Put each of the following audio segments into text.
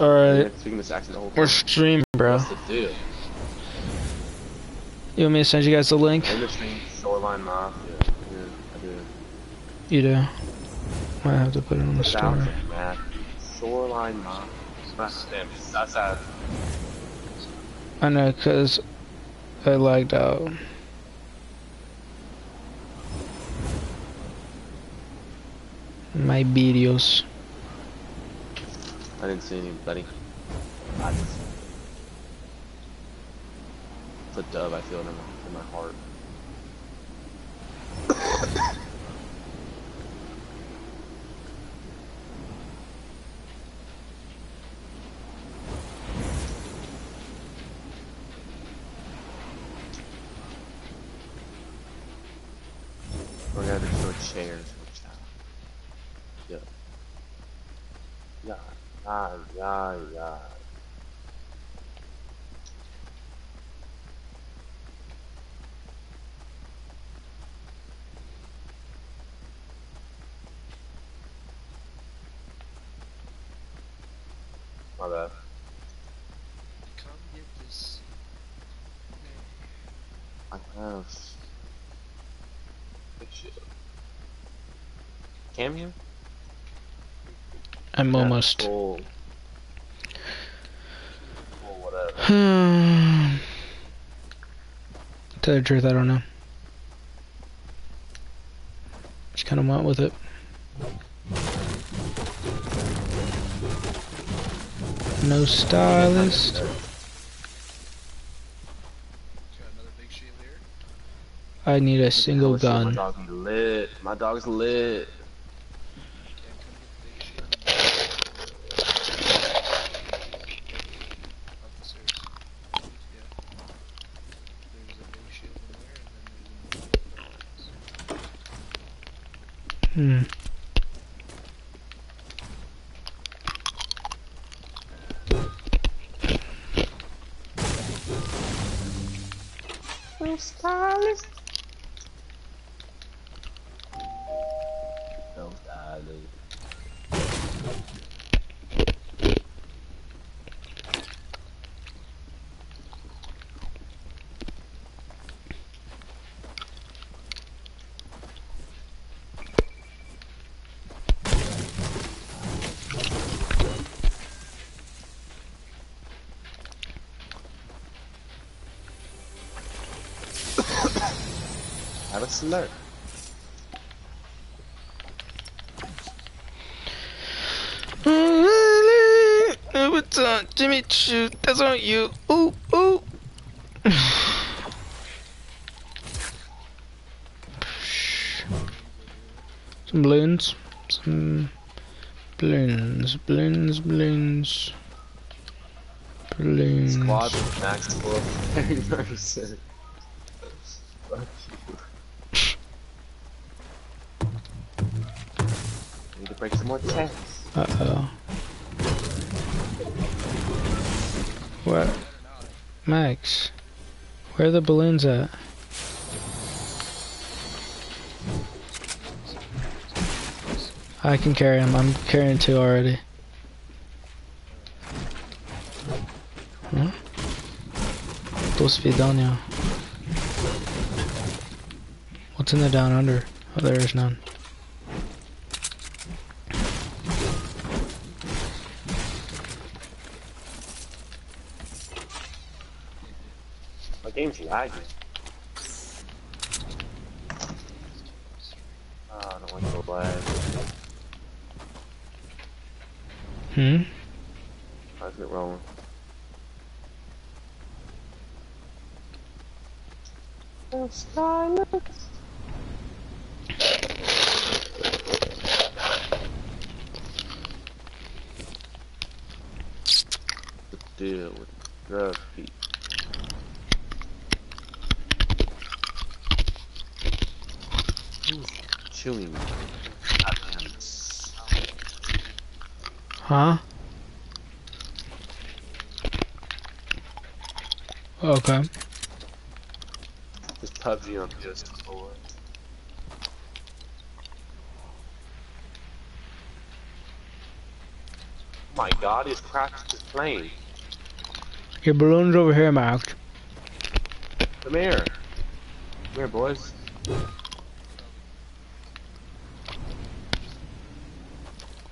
Alright. So we can just act the whole We're streaming, bro. What's the deal? You want me to send you guys the link? In the stream, Shoreline Mafia. Yeah, I do. You do. Might have to put it on the What's out story. there, man? Shoreline Mafia. That's, I know, cause I lagged out. My videos. I didn't see anybody. It's a I feel in my, in my heart. We're gonna destroy chairs. Yeah. Yeah, yeah, yeah, yeah. My bad. Come get this. I have. Good shit. Cam here? I'm almost. Cool. Cool. Tell the truth, I don't know. Just kind of went with it. No stylist. Got another big shield here. I need a single shit, My gun. lit. My dog's lit. slur. What's Jimmy Choo? That's on you. Ooh, ooh. some balloons. Some balloons, balloons, balloons. Balloons. Squad max 12. Need to more chests. Uh oh. What? Max, where are the balloons at? I can carry them. I'm carrying two already. Huh? Dos Vidania. What's in the down under? Oh, there is none. My game's lagging. Oh, I don't want to go lag. Hmm? How's it rolling? The deal with drug feet. Who's chewing me? Goddamn. Huh? Oh, okay. It's PUBG on PS4. My god, he's crashed his plane. Your balloon's over here, Max. Come here. Come here, boys.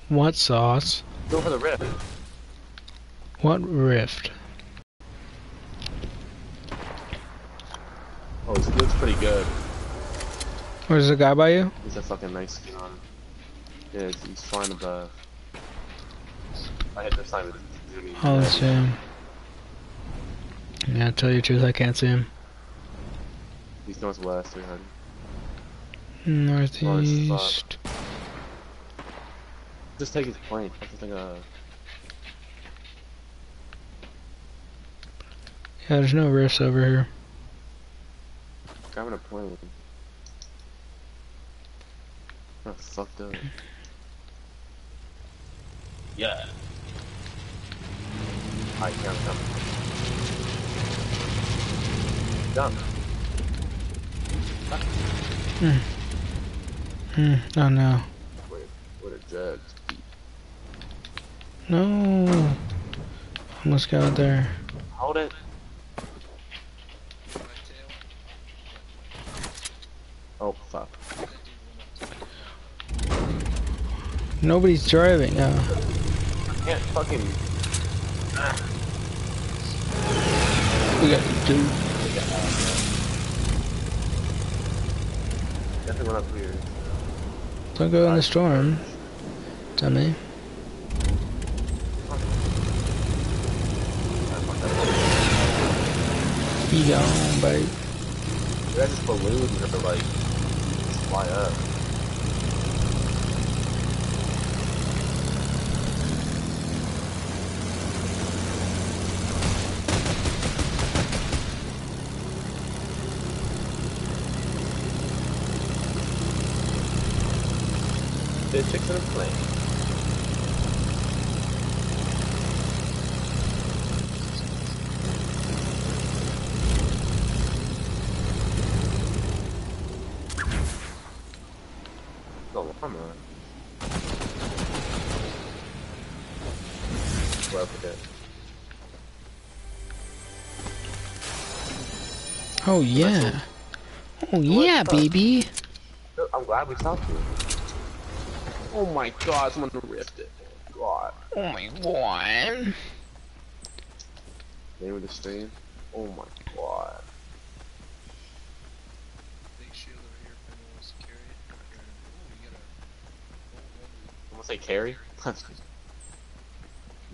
What sauce? Go for the rift. What rift? Oh, this looks pretty good. Where's the guy by you? He's a fucking nice skin on him. Yeah, he's, he's flying above. I hit this time. gonna be Oh, dead. him. Yeah, tell you the truth, I can't see him. He's northwest, 300. Northeast. Just take his plane. That's the thing, uh, Yeah, there's no rifts over here. grabbing a plane. Not fucked up. Yeah. I can't come. Jump. Hmm. Hmm. Oh no. Wait, what a jet. No. Almost got there. Hold it. Oh, fuck. That dude went up to Nobody's driving. Oh. Can't fucking. We got the dude. Definitely went up here. Don't go in the storm. Dummy. He gone, babe. We had just balloons that are like fly up. The chicks in a plane. The llama. Well, okay. Oh yeah. Oh yeah, baby. I'm glad we stopped you. Oh my god, someone ripped it. God. Oh my god. Name of the stream? Oh my god. big shield over here if anyone wants to carry it. Ooh, we got a I'm gonna say carry?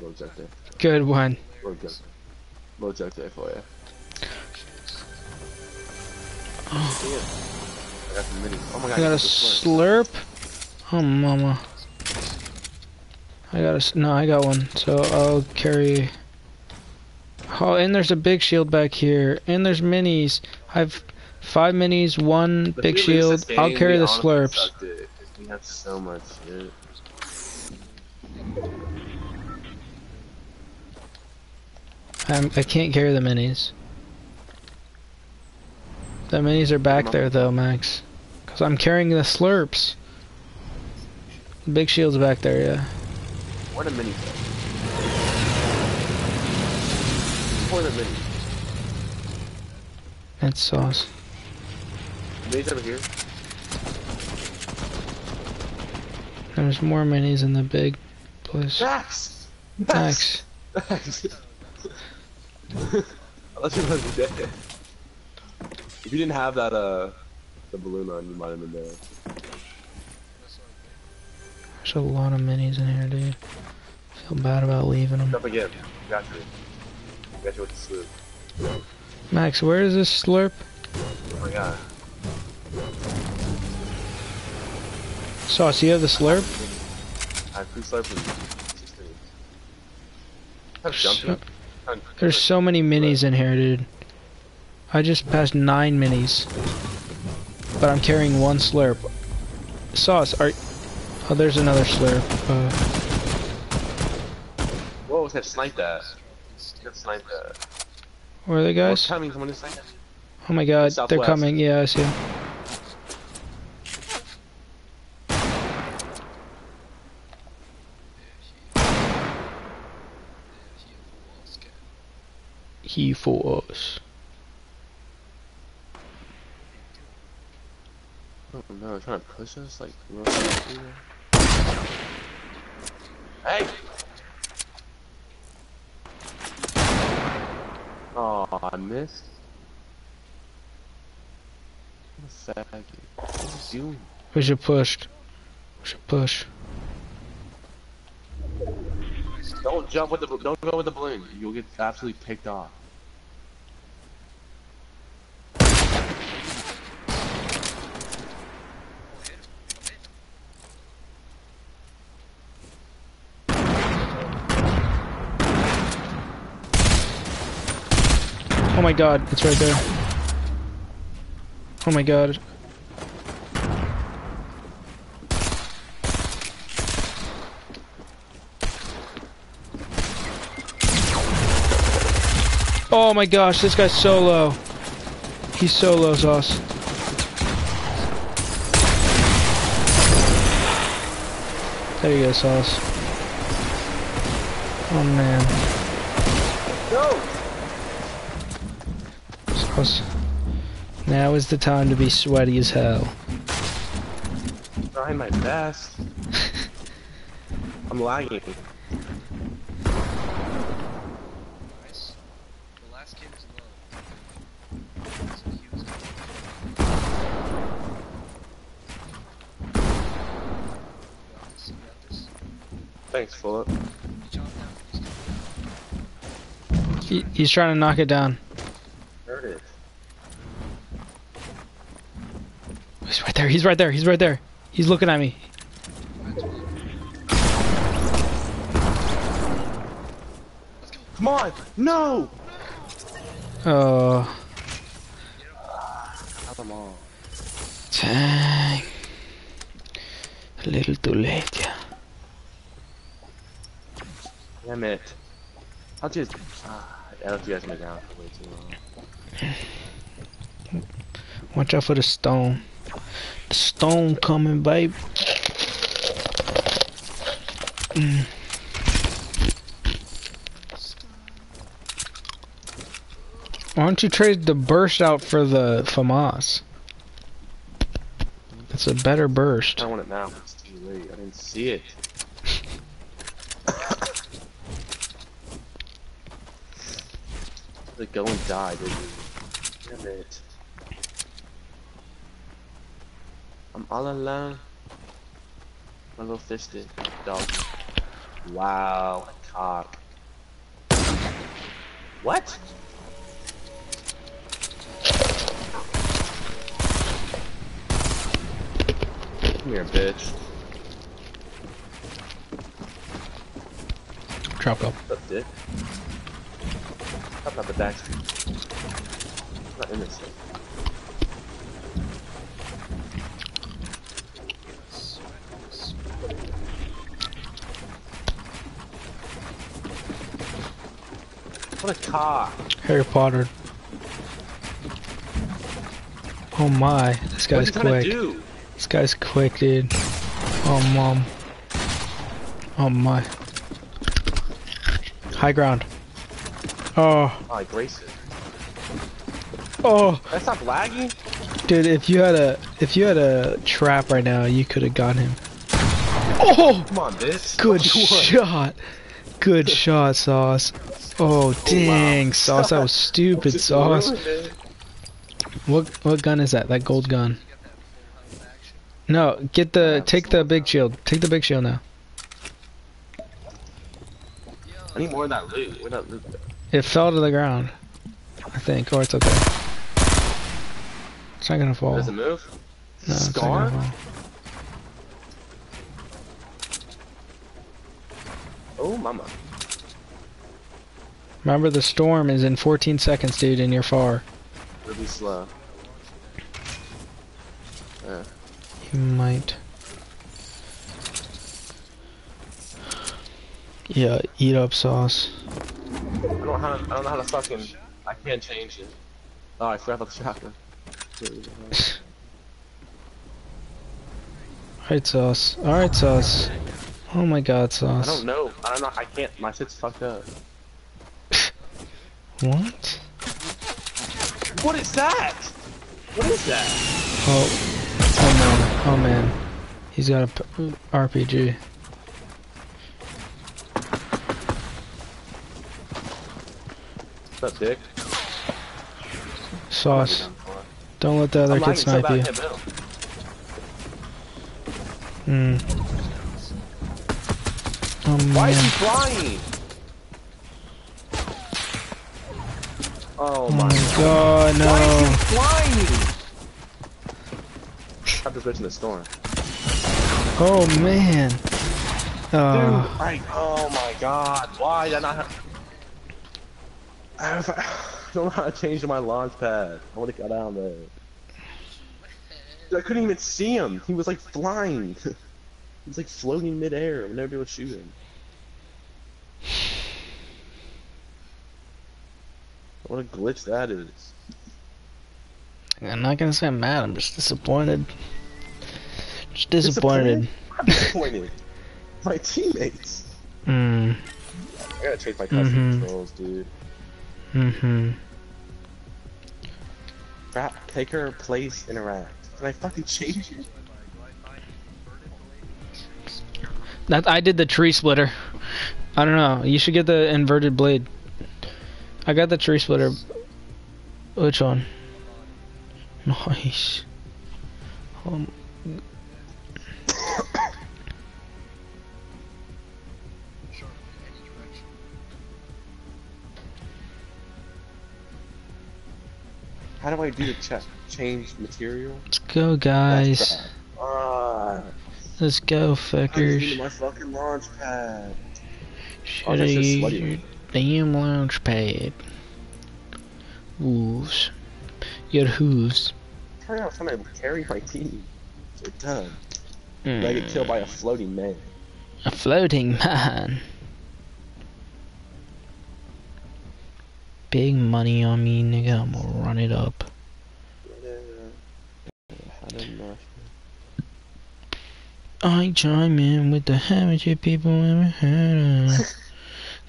Low objective. Good one. Low objective. Low objective for you. I got some minis. Oh my god, I got a this slurp. Oh mama. I got a no. I got one. So I'll carry. Oh, and there's a big shield back here, and there's minis. I've five minis, one But big if we lose shield. game, I'll carry the slurps. sucked We have so much shit. I'm, I can't carry the minis. The minis are back there though, Max. Cause I'm carrying the slurps. The big shield's back there, yeah. What a mini set. What a mini. It's sauce. Minis over here. There's more minis in the big place. Max! Max. Max! Unless you was dead. If you didn't have that, uh, the balloon on, you might have been there. There's a lot of minis in here, dude. Feel bad about leaving them. Jump again. Got you. Got you with the sloop. Max, where is this slurp? Oh my god. Sauce, you have the slurp? I have two slurps and 16. Have There's so many minis in here, dude. I just passed nine minis. But I'm carrying one slurp. Sauce, are... Oh, there's another slurp. Uh... Whoa, that sniped us. That sniped us. Where are they guys? Oh, coming, someone is sniping. Oh my god, Southwest. they're coming. Yeah, I see. He for us. Oh no, they're trying to push us like real fast. Hey! Oh, I missed. What a faggot. What are you? We should push. We should push. Don't jump with the don't go with the balloon. You'll get absolutely picked off. Oh my god, it's right there. Oh my god. Oh my gosh, this guy's so low. He's so low, Sauce. There you go, Sauce. Oh man. No! Now is the time to be sweaty as hell. Trying my best. I'm lagging. Nice. The last kid is low. So he was You got this, you got this. Thanks, Philip. He, he's trying to knock it down. There it is. He's right there. He's right there. He's right there. He's looking at me. Come on! No! Oh, Have them all. dang. A little too late, yeah. Damn it. I'll just. Ah, I left you guys in the ground for way too long. Watch out for the stone. The stone coming, babe. Mm. Why don't you trade the burst out for the FAMAS? It's a better burst. I want it now. It's too late. I didn't see it. like, go and die, you? Damn it. I'm all alone. My little fisted dog. Wow, a cock. What? Come here, bitch. Drop up. What's up, dick? How about the back street? I'm not in this thing. Sweat, sweat. A cock. Harry Potter. Oh my, this guy's you trying to quick. This guy's quick, dude. Oh mom. Oh my. High ground. Oh, Oh, I grace it. oh, That's not lagging? dude! If you had a, if you had a trap right now, you could have got him. Oh, Come on, bitch. good shot. Good shot, Sauce. Oh dang, Sauce! That was stupid, Sauce. ruined. What what gun is that? That gold gun. You got that full health action. No, get the take the big shield. Take the big shield now. I need more of that loot. Where'd that loot? It fell to the ground. I think, or it's okay. It's not gonna fall. Does it move? No, it's not Scar? gonna fall. Oh, mama. Remember, the storm is in 14 seconds, dude, and you're far. Really slow. Yeah. You might. Yeah, eat up sauce. I don't know how to, I don't know how to fucking. I can't change it. Oh, I forgot about the shotgun. Alright, sauce. Alright, sauce. Oh my god, sauce. I don't know. I don't know. I can't. My shit's fucked up. What? What is that? What is that? Oh. Oh man. Oh man. He's got a p- RPG. Up, Dick? Sauce. Don't let the other I'm kid so snipe you. Hmm. Oh Why is he flying? Oh Oh my my god, Why is no. he flying? Have to switch in the storm. Oh man. Uh, Dude, Oh. I, oh my god, why did I not have... I have- I don't know how to change my launch pad. I want to get down there. Dude, I couldn't even see him. He was like flying. he was like floating midair. I would never be able to shoot him. What a glitch that is. I'm not gonna say I'm mad, I'm just disappointed. Just disappointed. I'm disappointed. My teammates. Hmm. I gotta change my custom Mhm. controls, dude. Mm-hmm. Crap, take her place, interact. Can I fucking change it? That I did the tree splitter. I don't know. You should get the inverted blade. I got the tree splitter. Which one? Nice. Um, How do I do the check? Change material? let's go, guys. Let's go, I just needed fuckers. my fucking launch pad. Should Oh, I that's just use slutty. your damn launch pad? Hooves. Your hooves. Turn out trying to carry my team. So done. Mm. I get killed by a floating man. A floating man. Big money on me, nigga. I'm gonna run it up. How did not? I chime in with the amateur people ever heard of.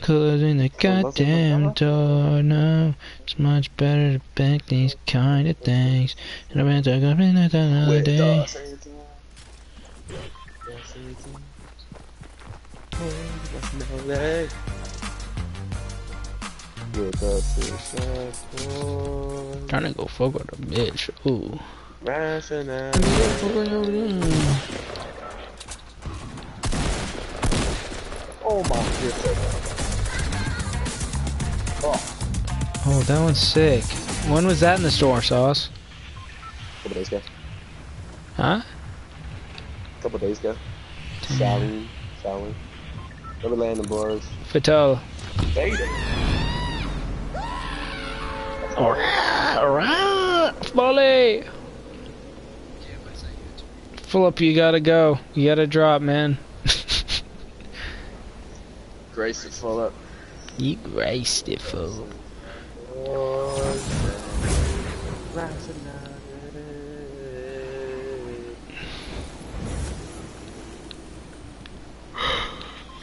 Closing the goddamn door, no. It's much better to back these kind of things. And I'm gonna about it another day. the Satan. The Satan. That's no day. With the successful Trying to go fuck with a bitch. Ooh. Oh my goodness. Oh, Oh, that one's sick. When was that in the store, Sauce? couple days ago. Huh? A couple days ago. Sally, Sally. Never landing boards. Fatal. Beta. Alright, Folly! Philip, you gotta go. You gotta drop, man. Grace full up. You graced it, fool.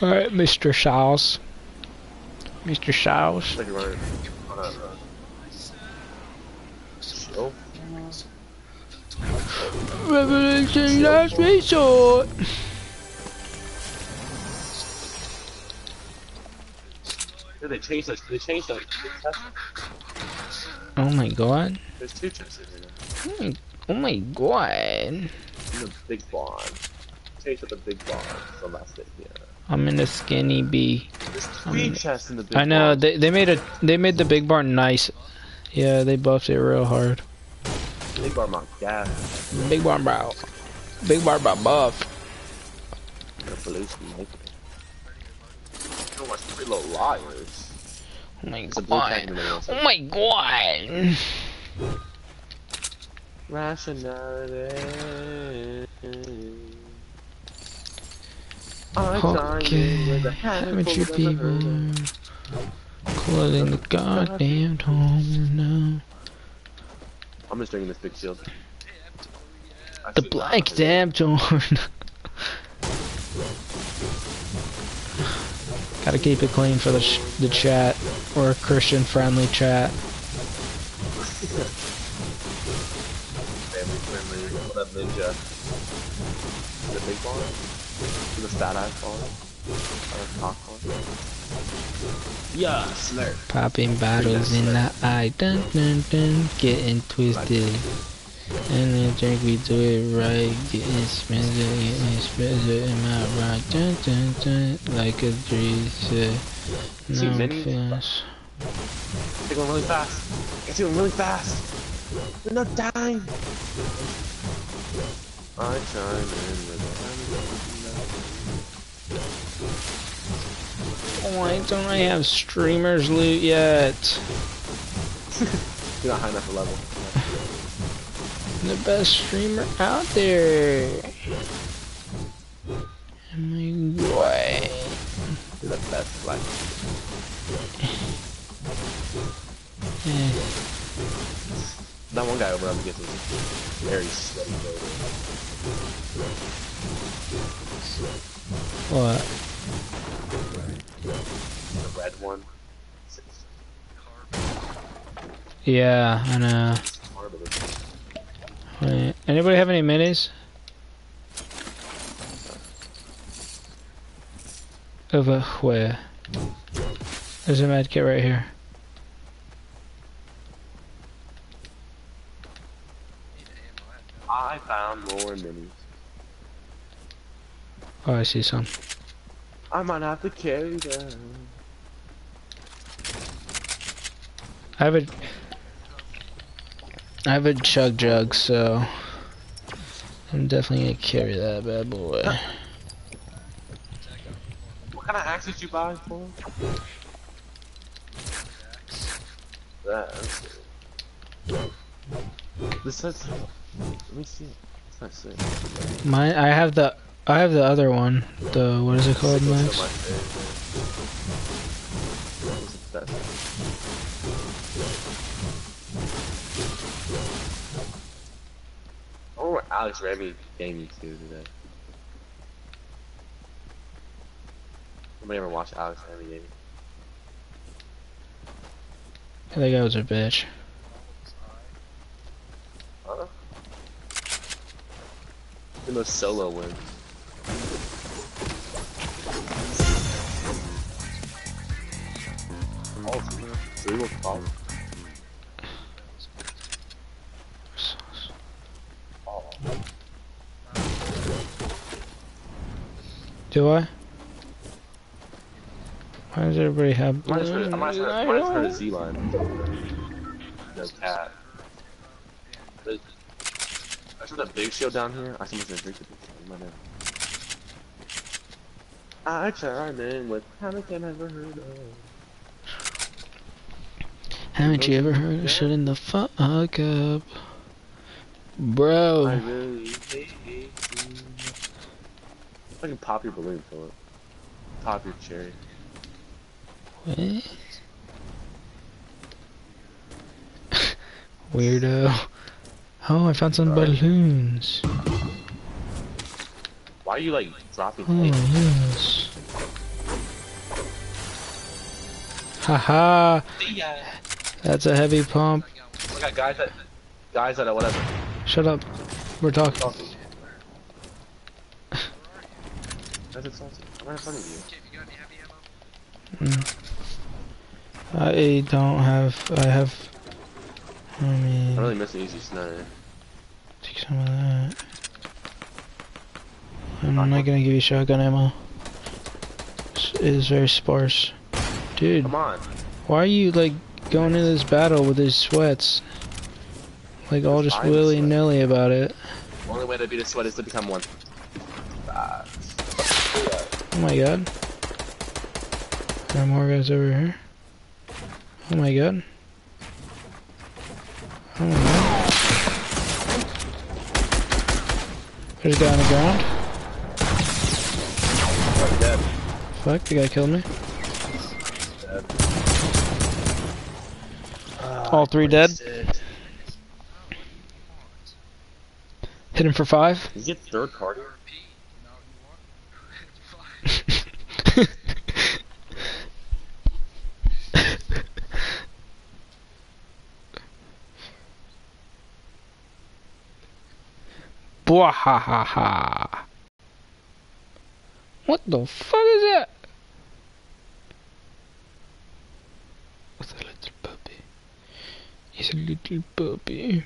Alright, Mr. Shaws. Mr. Shaws. Thank you, Ryan. Hold on, bro. Chill. Revolution last resort. Dude, they changed the, they changed the, Oh my god. there's two chests in here. Oh my, oh my god. In the big barn. Changed up the big barn. So last it, yeah. I'm in a skinny bee. There's three in- chests in the big I know barn. they they made a they made the big barn nice. Yeah, they buffed it real hard. Big barn, my gas. Big barn bro. Big barn bro buff. The pollution, like. You know what's three little liars? Oh my It's a blue tank god. in the middle. Oh my god. Rationality. I Okay. with a Haven't you people closing the goddamn home now? I'm just drinking this big shield. The black not. damn torn. Gotta keep it clean for the sh the chat. Or Christian friendly chat. Family friendly. What up, Ninja? The big bar? The fat ass bar? Or cock bar? Yeah, slurp. Popping bottles in the eye. Dun dun dun. Getting twisted. And I think we do it right. Getting expensive. Getting expensive. Am I right? Dun dun dun. Like a tree said. See, No many- feels. They're going really fast. It's going really fast. They're not dying. I chime in with Why don't I have streamers loot yet? You're not high enough level. The best streamer out there. Oh my god. You're the best. Eh, That one guy over against us is very though. What? The red one. Yeah, I know. Wait, anybody have any minis? Over where? There's a med kit right here. Need ammo. I have no I found more minis. Oh, I see some. I might have to carry them. I have a I have a chug jug, so I'm definitely gonna carry that bad boy. What kind of axe did you buy for? That's. This says. Let me see. It's not sick. Mine, I have the I have the other one. The what is it called, Max? I wonder what Alex Remy gaming to today. Nobody ever watched Alex Remy gaming? That guy was a bitch. Huh? The most solo wins. Oh, three will call. Do I? Why does everybody have? I might just put, I might just put, I might just put a Z line. No cat. There's, there's a big shield down here. I think it's the big shield. You might know. I chime in with haven't I ever heard of. Haven't you ever heard of shutting the fuck up, I bro? really hate you. I can pop your balloon, Philip. Pop your cherry. What? Weirdo. Oh, I found some Sorry. balloons. Why are you like dropping Oh things? yes. Haha, that's a heavy pump. I got guys that, guys that are whatever. Shut up. We're talking. Talking. Guys. I'm right in front of you. Okay, you got any heavy ammo? I don't have. I have. I mean, I really miss an easy sniper. take some of that. I'm not gonna give you shotgun ammo. It's- very sparse. Dude, Come on. why are you like going into this battle with these sweats? Like all just willy nilly about it. The Only way to beat a sweat is to become one. Ah. Oh my god. There are more guys over here. Oh my god. Oh my god. There's a guy on the ground. Dead. Fuck, the guy killed me. All three dead. Hit him for five. You get third? Boo! Ha ha ha! What the fuck is that? What's a little puppy? He's a little puppy.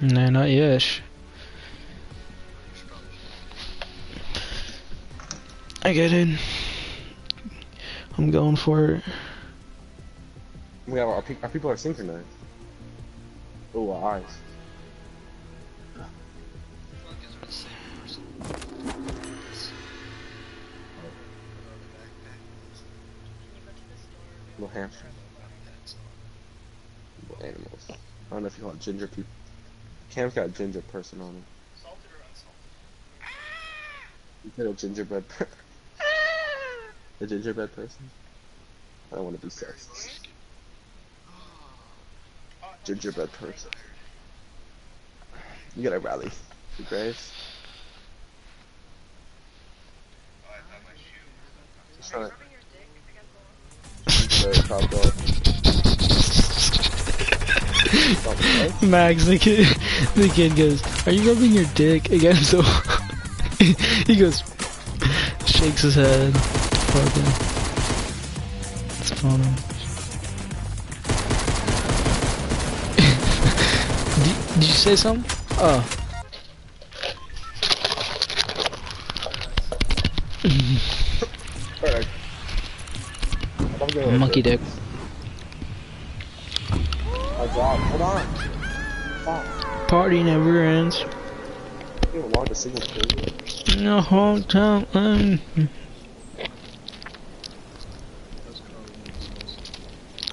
No, not yet. I get it. I'm going for it. We have our, pe- our people are synchronized. Oh, our eyes. Little hamster. Little animals. I don't know if you call it ginger people. Cam's got a ginger person on him. You said a gingerbread per- A gingerbread person? I don't want to be sexist. Gingerbread person. You gotta rally. The graves. Just trying to... Very top dog. Something, Max, the kid, goes, "Are you rubbing your dick against the?" he goes, shakes his head. Fucking. It's funny. did, did you say something? Oh. Alright. Monkey dick. Oh god, hold on. Party never ends. You don't want single kill. The whole time. Um,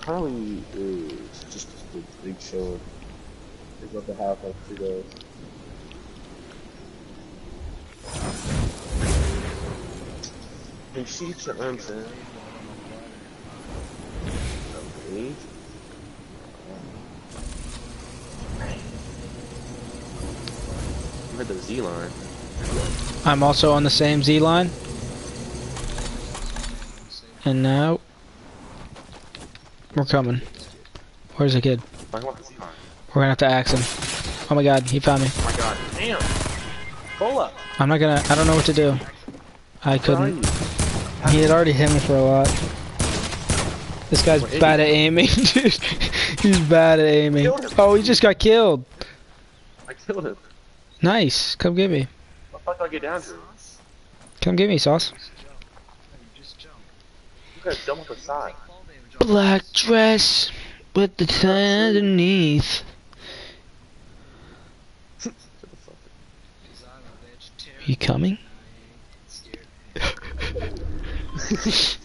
Carly. Is just a big show. He's about to have like two days. Chimes in. Okay. I'm at the Z line. I'm also on the same Z line. And now we're coming. Where's the kid? I want the Z line. We're gonna have to axe him. Oh my god, he found me. Oh my god. Damn! Pull up! I'm not gonna. I don't know what to do. I couldn't. He had already hit me for a lot. This guy's bad at aiming, dude. He's bad at aiming. Oh, he just got killed. I killed him. Nice. Come get me. How the fuck do I get down here? Come get me, sauce. You just jump. You gotta jump up the side. Fall damage on Black dress with the tie underneath. Shut the fuck Cause I'm a vegetarian. You coming?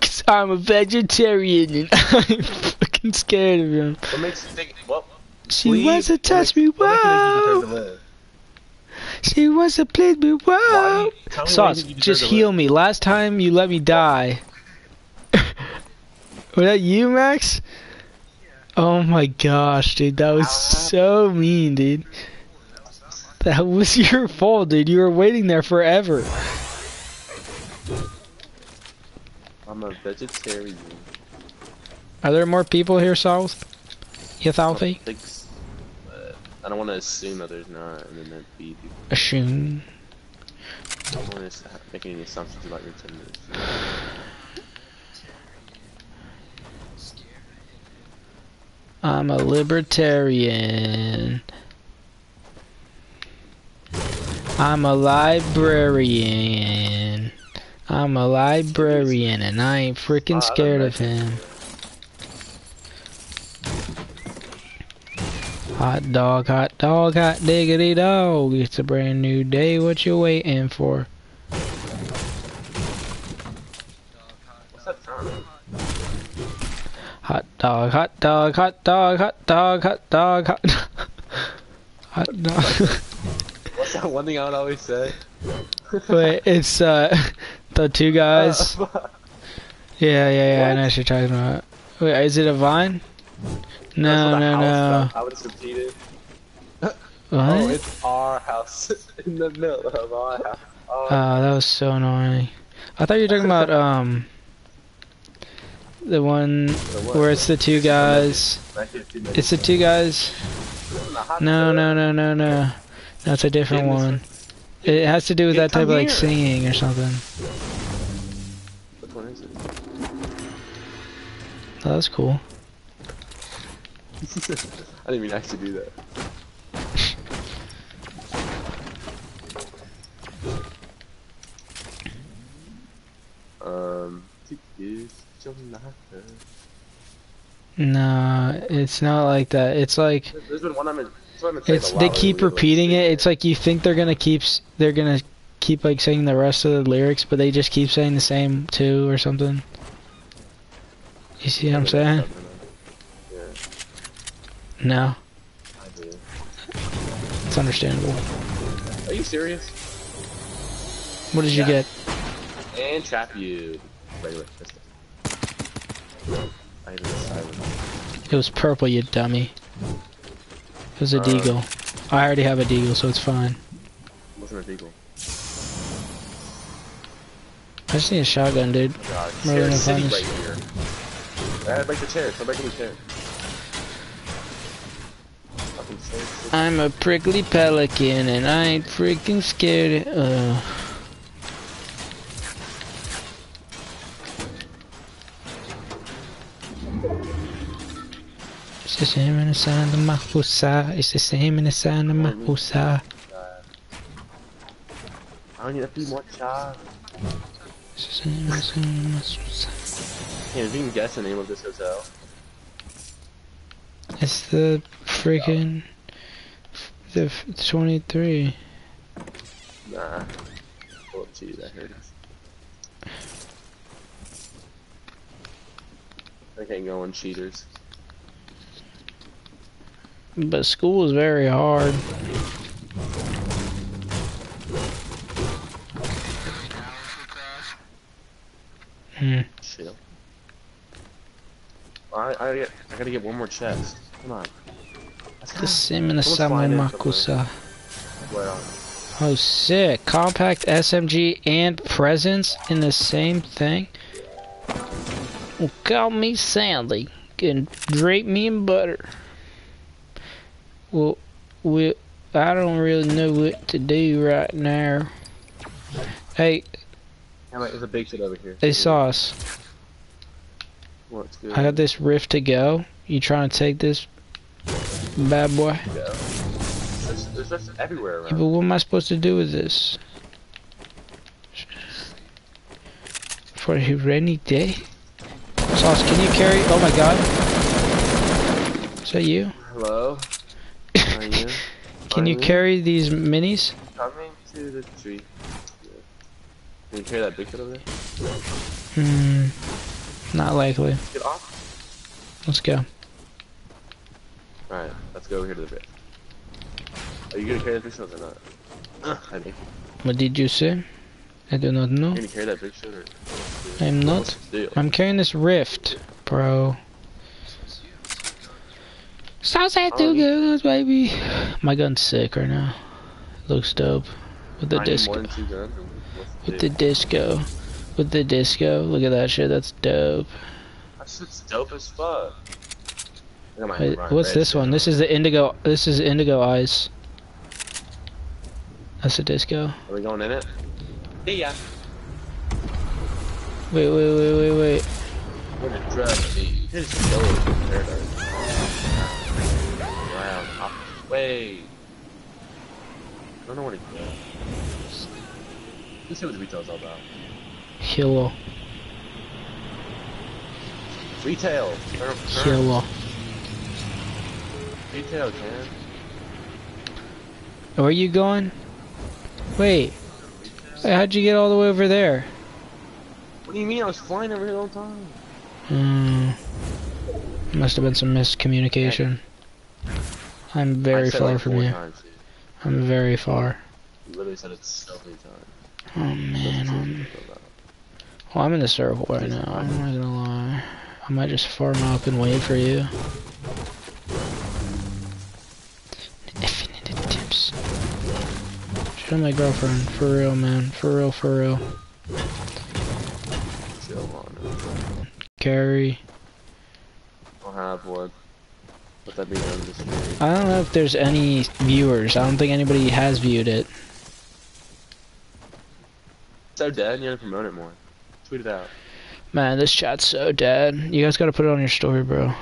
'Cause I'm a vegetarian and I'm fucking scared of him. What makes you think? Well, She please, wants to touch makes- me, what makes you think you wow. deserve to live? She wants to please me, wow. do you- tell me why you Sauce, think you deserve just heal me. Last time you let me die. Was that you, Max? Oh my gosh, dude, that was so mean, dude. That was your fault, dude. You were waiting there forever. I'm a vegetarian. Are there more people here, South? You I Southie? don't think s- uh, I don't want to assume that there's not, and then that'd be. Assume. I don't want to make any assumptions about your ten minutes. I'm a libertarian. I'm a librarian. I'm a librarian and I ain't freaking scared of him. Hot dog, hot dog, hot diggity dog. It's a brand new day. What you waiting for? That sound? Hot dog, hot dog, hot dog, hot dog, hot dog, hot hot dog. What's that one thing I would always say? Wait, it's uh the two guys. Yeah, yeah, yeah. I know what you're talking about. Wait, is it a vine? No, the no, house no. I would repeat. What? Oh, it's our house in the middle of our house. Oh, Oh, that was so annoying. I thought you were talking about um The one where it's the two guys. It's the two guys. No, no, no, no, no. That's a different one. It has to do with that type of like singing or something. Which one is it? Oh, that's cool. I didn't mean to actually do that. Um, No, it's not like that. It's like There's been one I'm in. that's what I've been it's they keep we have, like, repeating it. It's like you think they're gonna keep they're gonna keep like saying the rest of the lyrics, but they just keep saying the same two or something. You see what I'm saying? Yeah, No, I do. it's understandable. Are you serious? What did you get? And trap you. Regular pistol. I even. It was purple, you dummy. It was a Uh. deagle. I already have a deagle, so it's fine. Wasn't a deagle. I just need a shotgun, dude. God, More chair than a city punish. right here. I'd like the chair. Come back in the chair. Fucking chair city. I'm a prickly pelican, and I ain't freaking scared. Uh, it's the same in the sound of Mahusa. It's the same in the sound of Mahusa. I don't need a few more shots. It's the same in the sound of Mahusa. Hey, if you can guess the name of this hotel. It's the freaking the f- 23. Nah. Oh, geez. I can't go on cheaters. But school is very hard. Hmm. I I I gotta get one more chest. Come on. The same in the flying Makusa. Where? Oh, sick. Compact SMG and presence in the same thing? Well, call me Sandy. Can drape me in butter. Well, we, I don't really know what to do right now. Hey, there's a big shit over here. they saw us. What's good? I got this rift to go. You trying to take this bad boy? Go. There's, there's just everywhere Yeah, but what am I supposed to do with this? For a rainy day? Sauce, can you carry? Oh my god. Is that you? Hello? Are you? Can you Are you? carry these minis? Coming to the tree. Yeah. Can you carry that big over there? Hmm. Not likely. Get off. Let's go. Alright, let's go over here to the bit. Are you gonna carry that big shit or not? Uh, I think. What did you say? I do not know. You gonna carry that big shit or? I'm not. What's the deal? I'm carrying this rift, bro. Southside two Oh, you- guns, baby. My gun's sick right now. Looks dope. With the disco. more than two guns. With the disco. With the disco. Look at that shit. That's dope. That shit's dope as fuck. Look at my Wait, what's this shit. one? This is the indigo. This is indigo eyes. That's a disco. Are we going in it? Yeah. Wait, wait, wait, wait, wait. We're gonna drug me. His go in paradise. Wow. Hop. Wait. I don't know what he does. Let's see what the retail's all about. Hilo. Retail. Turn. Hilo. Retail, can. Where are you going? Wait. Wait, How'd you get all the way over there? What do you mean? I was flying over here the whole time. Hmm. Must have been some miscommunication. I'm very far like from you. Times. I'm very far. You literally said it so many times. Oh man, Doesn't I'm, seem to feel well, I'm in the circle right now. I'm not gonna lie. I might just farm up and wait for you. Infinite tips. Show my girlfriend, for real, man. For real, for real. that. Chill on it. carry. I don't have one. Let that be known this. I don't know if there's any viewers. I don't think anybody has viewed it. So dead, you gotta promote it more. Tweet it out. Man, this chat's so dead. You guys gotta put it on your story, bro.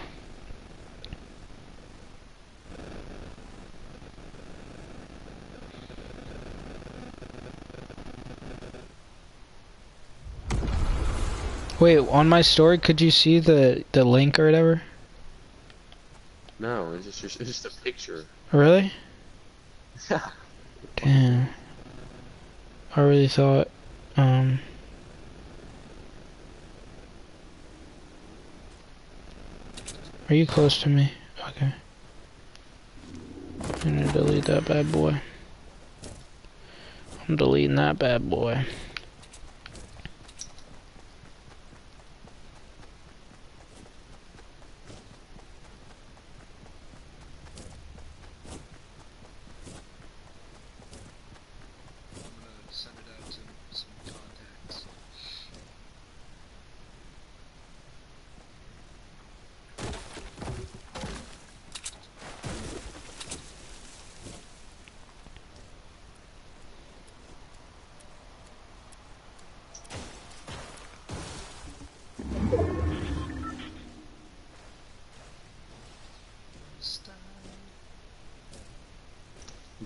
Wait, on my story, could you see the the link or whatever? No, it's just it's just a picture. Really? Yeah. Damn. I really thought, um... Are you close to me? Okay. I'm gonna delete that bad boy. I'm deleting that bad boy.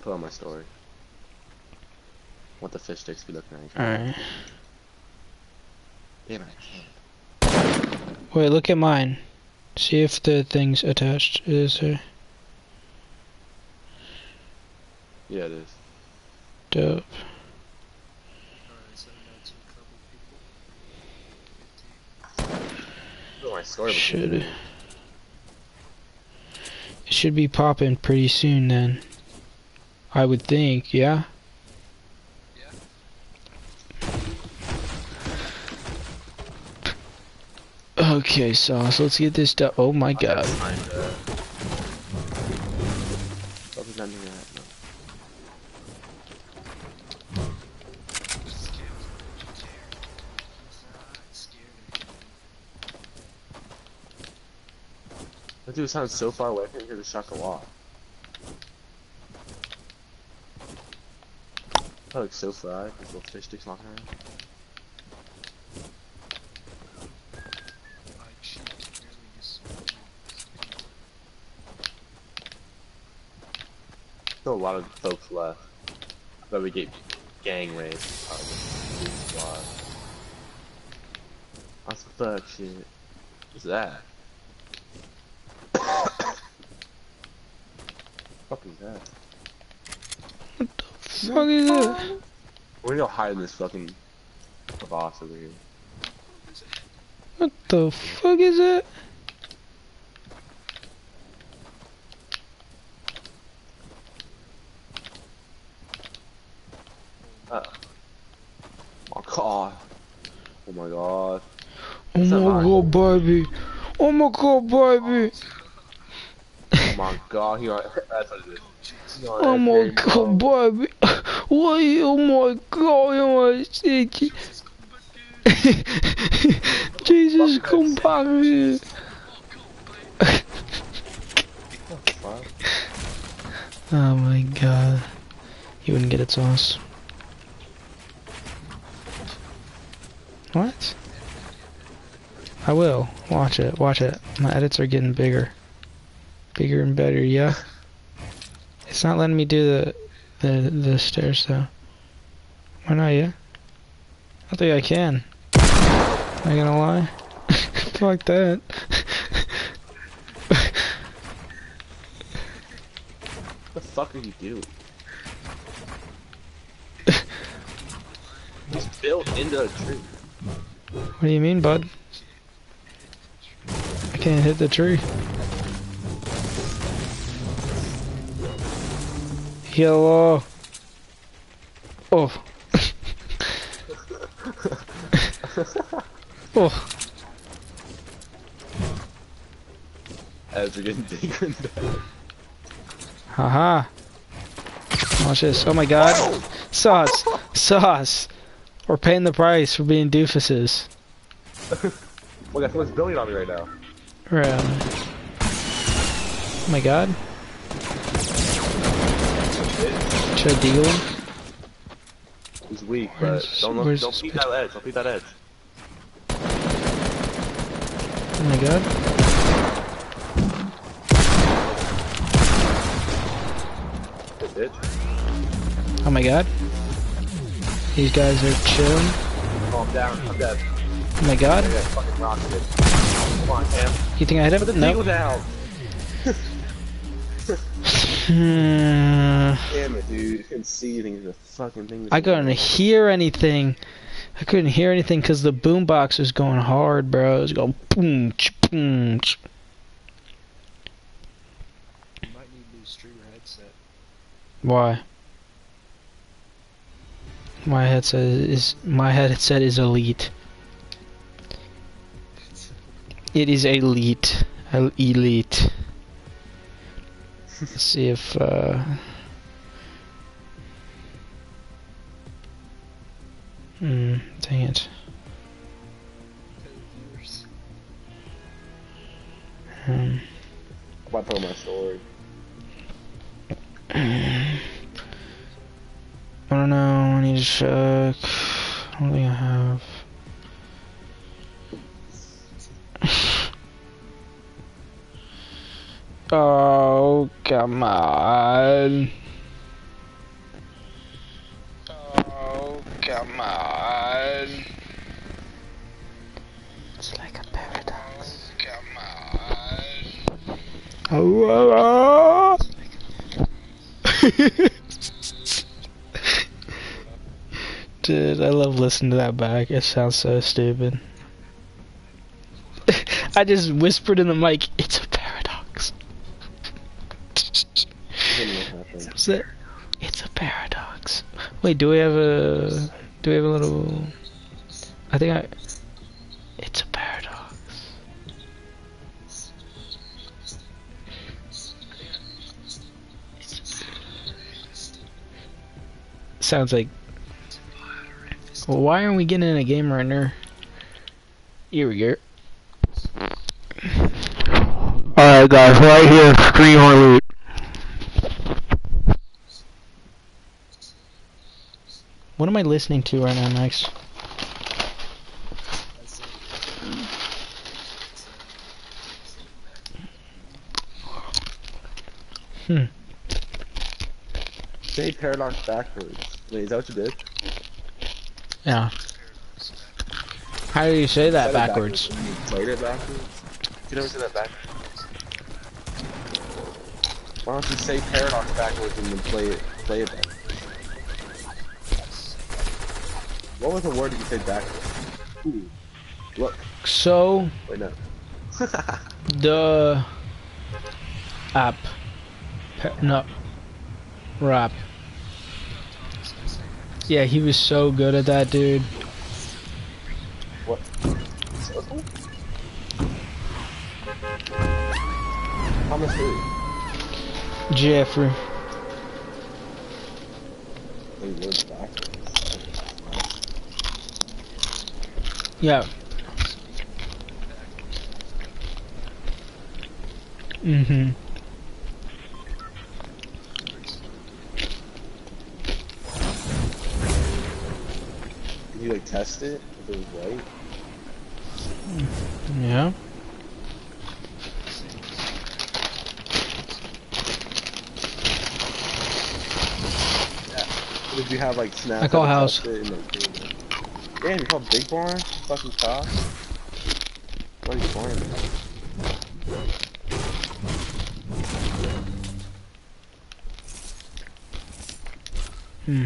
Put on my story. What the fish sticks be looking like. Alright. Damn it, I can't. Wait, look at mine. See if the thing's attached. Is there? Yeah, it is. Dope. Alright, send it out to a couple people. Put on my story. Should. It should be popping pretty soon then. I would think, yeah? Yeah. Okay, sauce, let's get this done. Oh my god. Find, uh, Probably not doing that, dude sounds so far away from here to shock a lot. Look so fried, little fish sticks knocking around. Still a lot of folks left. But we get gang raped. Probably. The fuck shit? What's that? fuck is that? Fuck is it? We're gonna hide in this fucking boss over here. What the fuck is it? Uh, oh god. Oh my god. Oh my god, baby. Oh my god, baby. Oh my god. He on, that's what it is. Oh my god, baby. Why? Oh my god, oh my sticky. Jesus, come back here. Oh my god. You wouldn't get it, sauce. What? I will. Watch it. Watch it. My edits are getting bigger. Bigger and better, yeah? It's not letting me do the the the stairs though. Why not, yeah? I think I can. Am I gonna lie? Fuck that. What the fuck are you doing? He's built into a tree. What do you mean, bud? I can't hit the tree. Hello. Oh. oh. As we're getting bigger and better. Haha. Watch this. Oh my god. Sauce. Sauce. We're paying the price for being doofuses. My god, someone's building on me right now. Right. Oh my god. Should I deal? He's weak, Where's- but don't look, don't peek that edge. Don't peek that edge. Oh my god. Good bitch. Oh my god. These guys are chilling. Oh, I'm down. I'm dead. Oh my god. I got fucking rocket. Come on, Cam. You think I hit him? no. No. Damn it, dude. You couldn't see anything. The fucking thing. I couldn't hear anything. I couldn't hear anything because the boombox was going hard, bro. It was going boom, ch, boom. ch. You might need a new streamer headset. Why? My headset is my headset is elite. It is elite, El- elite. Let's see if. uh... Hmm. Dang it. Hmm. About to put my story. I don't know. I need to check. I don't think I have. Oh, come on. Oh, come on. It's like a paradox. Come on. Oh, oh, oh. Dude, I love listening to that back. It sounds so stupid. I just whispered in the mic, it's a paradox. I don't know what happened. What's that? It's a paradox. Wait, do we have a do we have a little I think I It's a paradox. Sounds like well, why aren't we getting in a game right now? Here we go. Alright guys, right here, stream or loot. What am I listening to right now, Max? It. Say paradox backwards. Wait, is that what you did? Yeah. How do you say that it backwards? when You played it backwards? You never said that backwards. Why don't you say paradox backwards and then play it play it backwards? What was the word that you said backwards? Ooh. Look. So, Wait no. the app. Pa- No. Rap. Yeah, he was so good at that, dude. what? Circle? Thomas who? Jeffrey. Wait, words backwards. Yeah. Mm-hmm. Did you like test it? If it was right? Yeah. Did you have like snap? I call house. test it and, like, do it? Damn, you call Big Barn? Fucking cock. What are you barn? Hmm.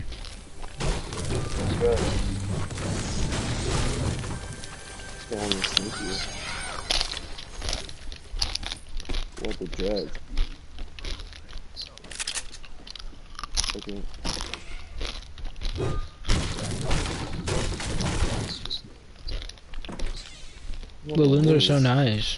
Are so nice.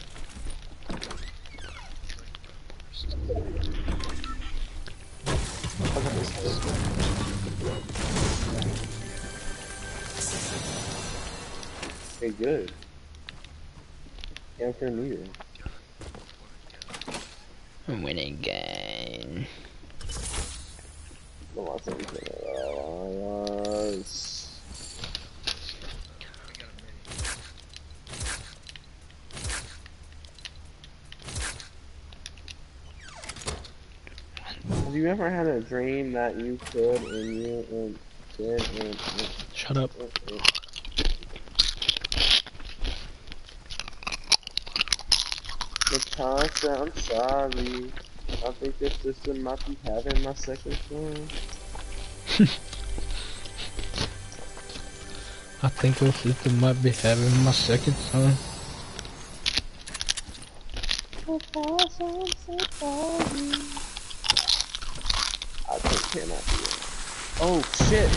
You ever had a dream that you could and you and did and, and, Shut up. and, Natasha, I'm sorry. I think this system might be having my second son. I think this system might be having my second son. Natasha, I'm so sorry. I think cannot be it. Oh shit!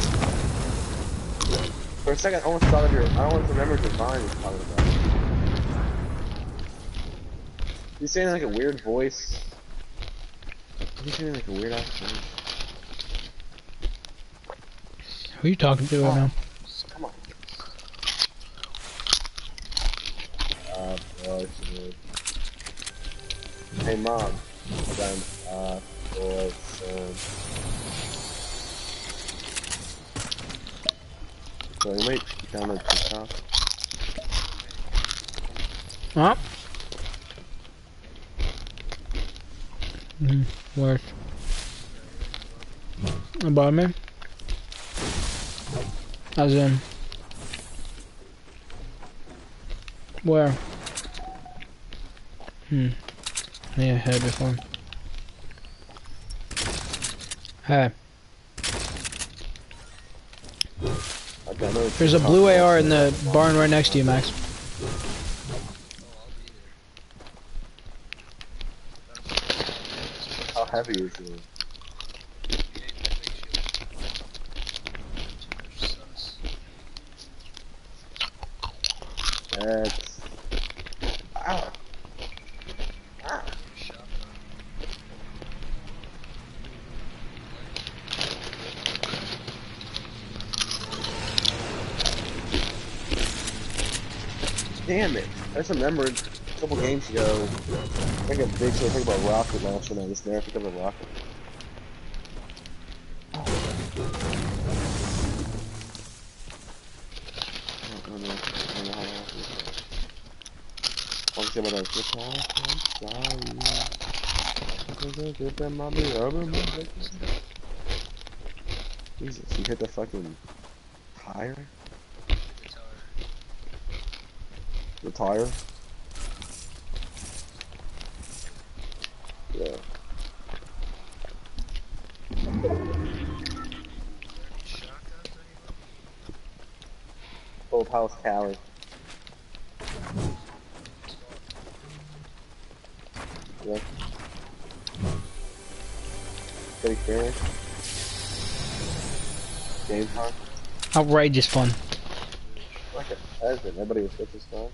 For a second, I almost thought of your. I almost remembered your vine was talking about. He's saying like a weird voice. He's saying like a weird ass voice. Who are you talking to right now? Come on. Ah, Bullshit. Hey mom, I got an uh, boy, son. So wait, download TikTok. Huh? Mm, where? About me? As in? Where? Hmm. Yeah, had before. Hey, there's a blue AR in the barn right next to you, Max. How heavy is it? The eight by big shield. Too much sus. That's. Damn it. I just remembered a couple games ago, I think a big show talk about rocket launcher I just never picked up a rocket. I don't know, I don't know how to I'll say about that. Good time, I'm sorry. Good time, I'll be my head. Jesus, you hit the fucking tire? The tire? Yeah. Old House Cali. Outrageous fun. Like a peasant. Everybody was with this time.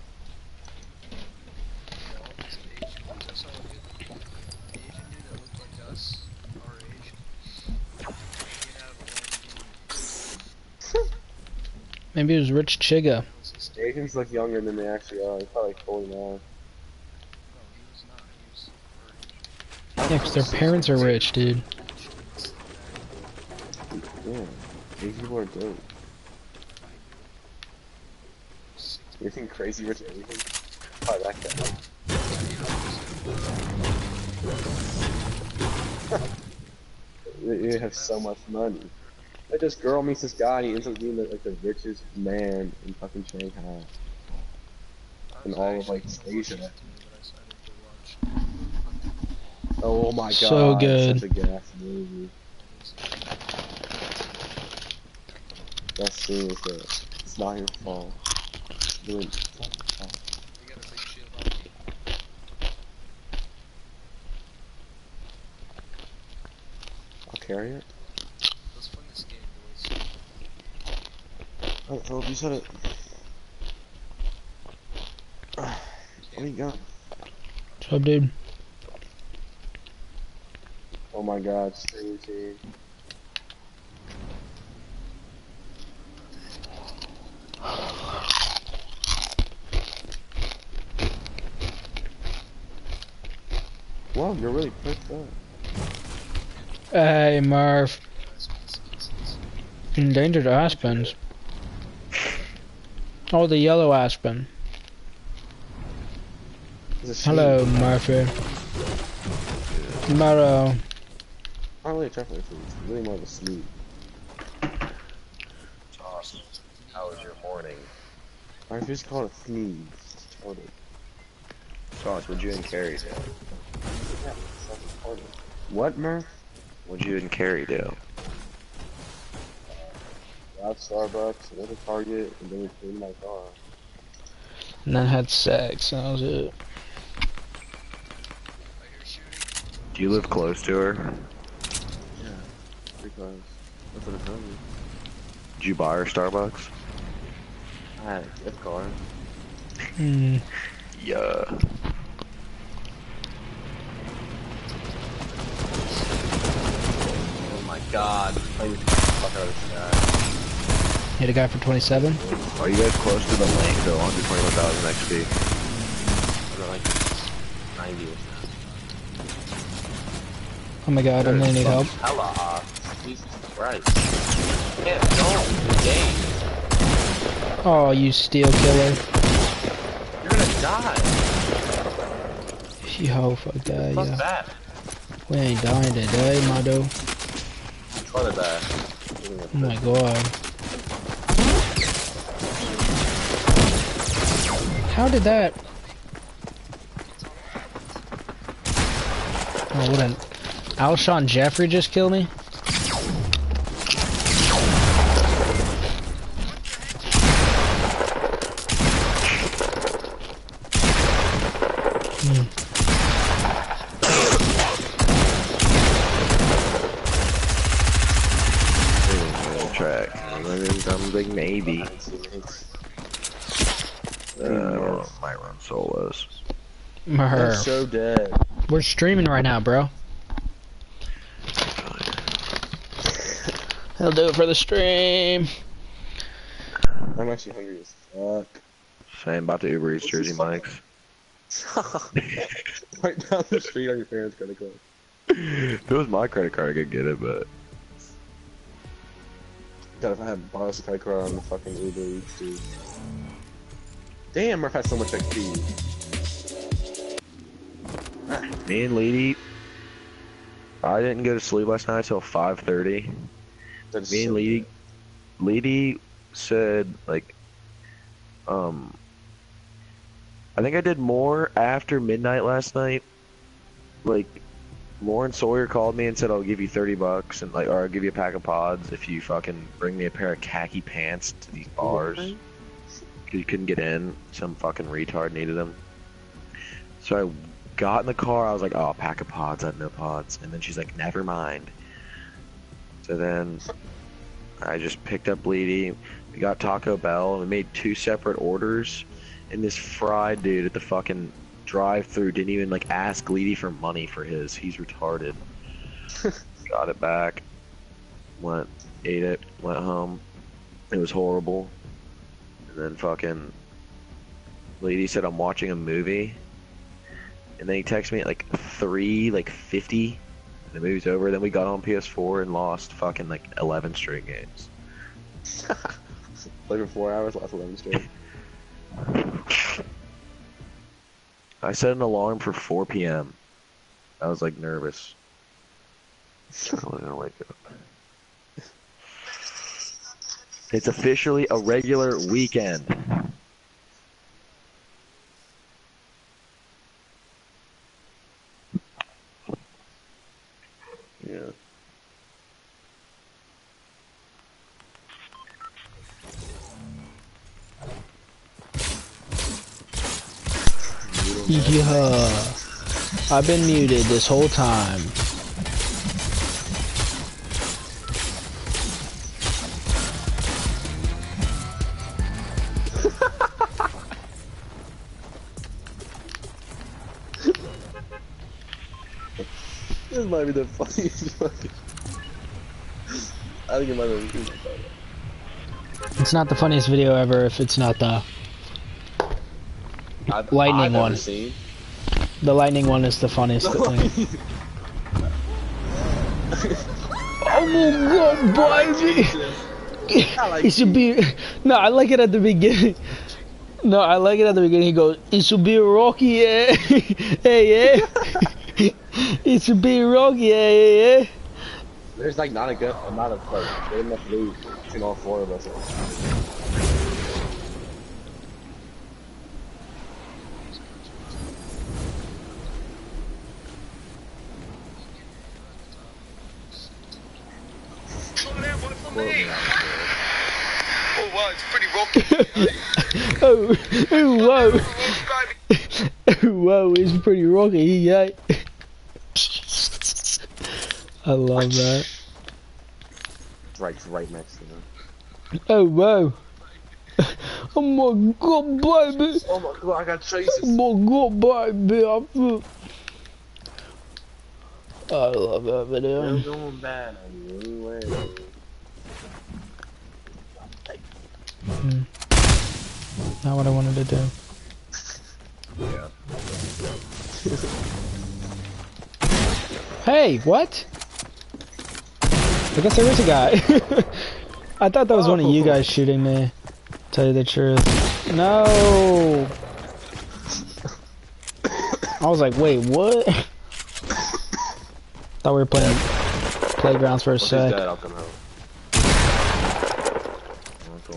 Yeah, all these Asian dudes. I saw a dude, Asian dude that looked like us, our age. Hanging out of a Lamborghini. Maybe it was Rich Chigga. That was. Asians look younger than they actually are. He's probably like 49. No, he was not. He was our age. Their parents are rich, dude. Yeah. Asian people are dope. You crazy rich Asians? Probably that they have so much money. Like this girl meets this guy and he ends up being like the richest man in fucking Shanghai. In all of, like, Asia. Oh my god. So good. Such a gas movie. That scene good. It's not your fault. Doing We got a big shield on me. I'll carry it. Let's win this game, boys. Oh, Philip, you said it. What do you got? What's up, dude? Oh my god, stream team. Whoa, you're really pissed up. Hey, Murph. Endangered aspens. Oh, the yellow aspen. Hello, seed. Murphy. Tomorrow. Not really a chocolate fruit. It's really more of a smooth. It's awesome. How was your morning? I just call it sneeze. It's retarded. Sauce, what'd you and Kari do? Yeah, it's retarded. What, Murph? What'd you and Kari do? Got Starbucks, went to Target, and then we cleaned my car. And then had sex. That was it. I hear shooting. Do you live close to her? Yeah. pretty close. that's what it told me. Did you buy her Starbucks? I had a gift card. Hmm. Yeah. Oh my god. I fuck out of this guy. Hit a guy for 27. Are you guys close to the link though? 121,000 XP. I'm like 90 Oh my god, I'm gonna need help. Hella hot. Jesus Christ. Can't. Game. Oh, you steel killer. You're gonna die. Yo, fuck that, Fuck yeah. that. We ain't dying today, my dude. Try to die. Oh my god. How did that? Oh, what an Alshon Jeffery just killed me? Ooh, track. Something maybe. Uh, might run solos. I'm so dead. We're streaming right now, bro. He'll do it for the stream. I'm actually hungry as fuck. Same about the Uber Eats Jersey this Mike's. right down the street on your parents' credit card. If it was my credit card, I could get it, but God, if I had Boss credit card on the fucking Uber Eats, dude. Damn, Murph has so much XP. Me and Lady, I didn't go to sleep last night until 5:30. That is Me and so Lady. Lady said like, um, I think I did more after midnight last night. Like, Lauren Sawyer called me and said I'll give you thirty bucks and like, or I'll give you a pack of pods if you fucking bring me a pair of khaki pants to these bars. 'Cause you couldn't get in. Some fucking retard needed them. So I got in the car. I was like, "Oh, a pack of pods. I have no pods." And then she's like, "Never mind." So then I just picked up Bleedy. We got Taco Bell. and We made two separate orders. And this fried dude at the fucking drive-through didn't even like ask Leedy for money for his. He's retarded. got it back. Went, ate it. Went home. It was horrible. And then fucking lady said I'm watching a movie. And then he texted me at like three, like fifty. And the movie's over. Then we got on PS4 and lost fucking like eleven straight games. Like for four hours, lost 11 straight. I set an alarm for 4 p.m. I was like nervous. I was gonna wake up. It's officially a regular weekend. Yeah. Yeah. I've been muted this whole time. This might be the funniest fucking. I think it might be the funniest. It's not the funniest video ever if it's not the I've, Lightning I've one. Seen. The lightning one is the funniest thing. oh my god, baby! I like It should be. No, I like it at the beginning. No, I like it at the beginning. He goes, "It should be rocky, yeah, hey, yeah. it should be rocky, yeah, yeah, yeah." There's like not a good amount of like good enough loot between all four of us. Oh, that one for me. Oh, wow, it's pretty rocky. Oh, oh, whoa, baby. whoa, it's pretty rocky, yeah. I love that. Right, right next to them. Oh whoa. Oh my god, baby. Oh my god, I got Oh my god, baby. I feel. I love that video. Still going bad on you anyway. Not what I wanted to do. Yeah. Hey, what? I guess there is a guy. I thought that was one of you guys oh. shooting me. Tell you the truth. No. I was like, wait, what? thought we were playing playgrounds for a sec. dead, I'll come home.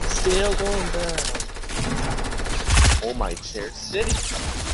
Still going bad. Oh my chair city.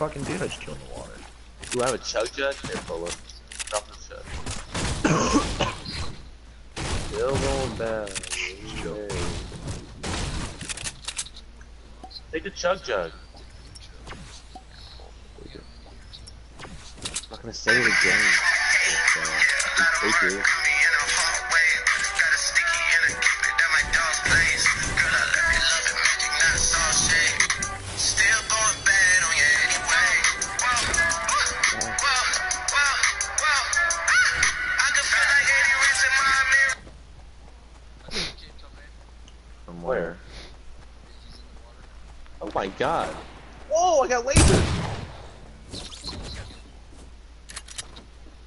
Fucking just killed in the water. Do I have a chug jug? Here, Polo. Drop the chug. Still going down. Joke. Take the chug jug. I'm not gonna say it again. Just, uh, take Where? Oh my god. Whoa, I got laser!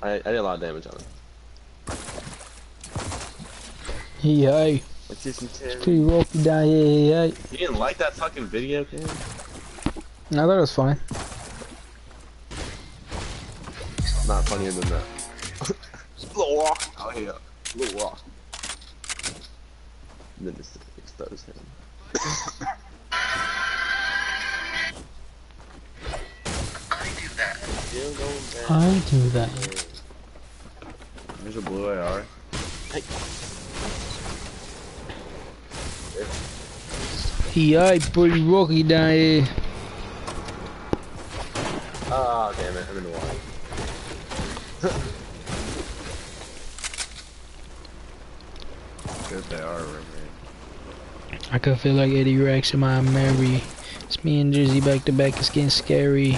I, I did a lot of damage on him. Yeah, What's this in pretty rocky down here. Yeah, You didn't like that fucking video, kid? I thought it was funny. Not funnier than that. little walk out here. Little walk. I do that. There's a blue AR. Hey. Yeah, pretty rocky down here. Oh, damn it. I'm in the water. Good they are, River. I could feel like Eddie Rex in my Mary. It's me and Drizzy back to back. It's getting scary.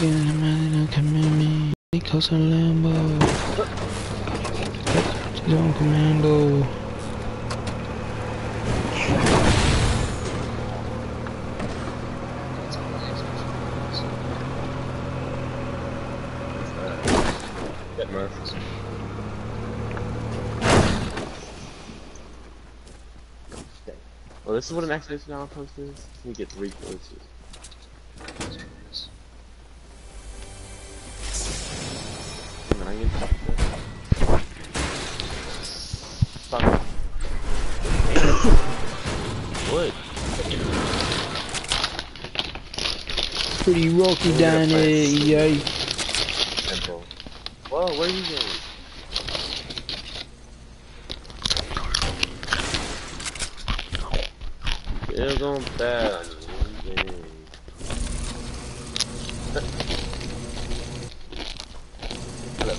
Because of Lambo. On commando. Get Murph. Well, this is what an expedition outpost is. We get three choices. Rocky down yeah, here. nice. Yay. Temple. Whoa, where are you going? Still going bad on you.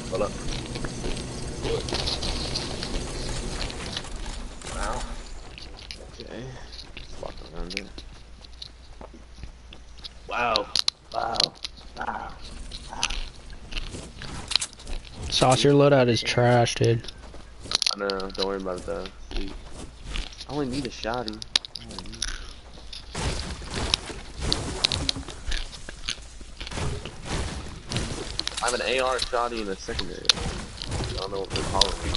Hold up. Wow. Okay. Fuck around it. Wow. Wow. Wow. Your loadout is trash, dude. I know, don't worry about it though. I only need a shotty. I have an AR shotty and a secondary. I don't know what they're calling me.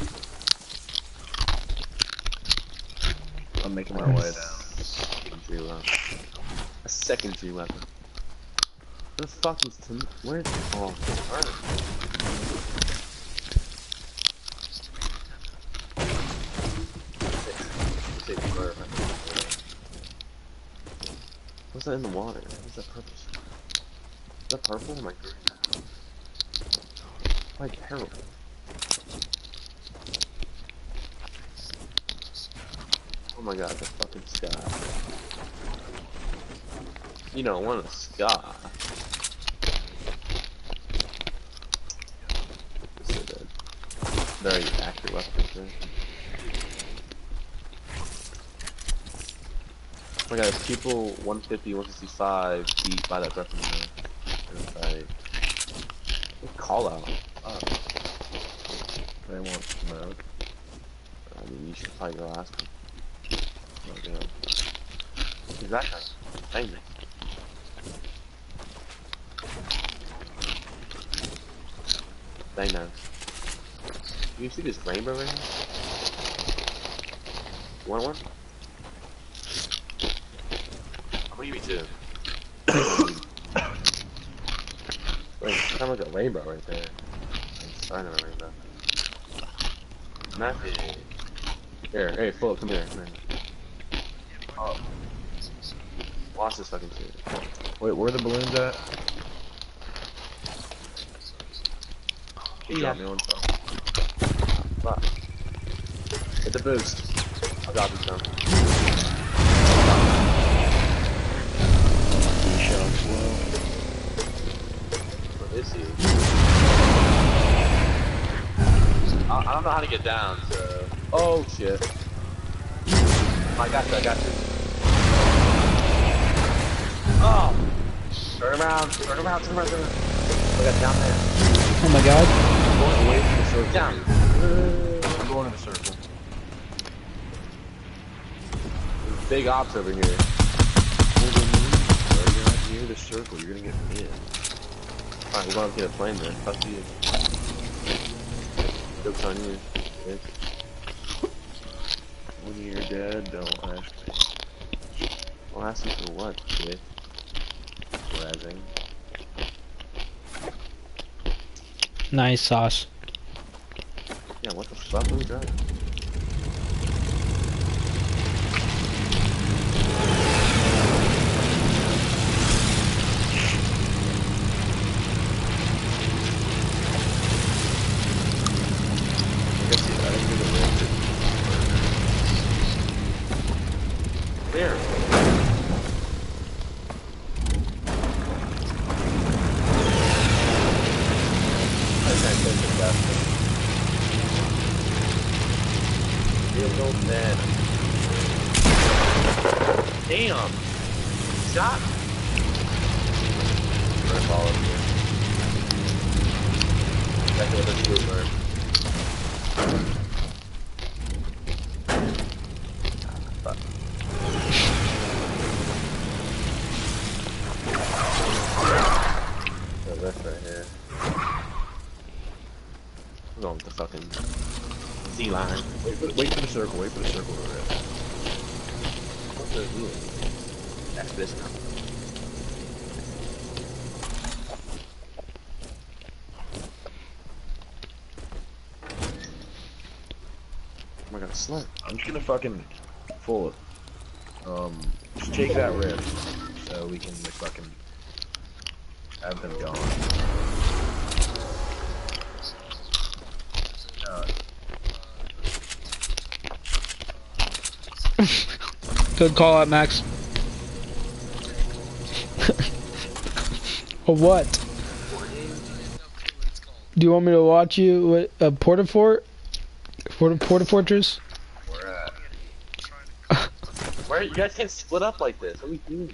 I'm making my way down. A secondary weapon. Where the fuck is Tim? Where's oh? Alright. What's that in the water? What's that purple? Is that purple? My god. Why terrible? Oh my god, the fucking sky. You don't want a sky. So good. Very accurate weapon. Right? Oh my god, there's people 150, 165 feet by that weapon. Like, call out. Uh, They want smoke. I mean, you should probably go ask him. Oh, damn. Who's that guy? Dang. Dang no. You see this rainbow right here? Want one? I'm gonna give you two. Wait, it's kind of like a rainbow right there. It's kind of a rainbow. Nothing. Here, hey, Philip, come here. Come here. Oh. Watch this fucking shit. Wait, where are the balloons at? He got me one. Fuck. Hit the boost. I'll drop you some. Don't know how to get down, so. Oh shit. I got you, I got you. Oh! Turn around, turn around, turn around, turn around. I got down there. Oh my god. I'm going away from the circle. Down. I'm going in the circle. There's big ops over here. Hold. You're not near the circle. You're gonna get hit. Alright, we're gonna get a plane then. Fuck you. Joke's on you. bitch. When you're dead, don't ask me. Well, ask me for what, bitch? Razzing. Nice sauce. Yeah, what the fuck are we driving? I guess yeah, I didn't get a lift. Where? Damn! Shot! I'm gonna follow you. Back to the trooper. So this right here. We're going with the fucking Z line. Wait for, wait for the circle. Wait for the circle to rip. What's the Z? That's this now. Oh my god, slip. I'm just gonna fucking full it. Um, just take that rip so we can fucking have them gone. Good call out, Max. What? Do you want me to watch you with a porta fort? Porta, porta fortress? Where at? Trying to Where you guys can't split up like this. What are we doing?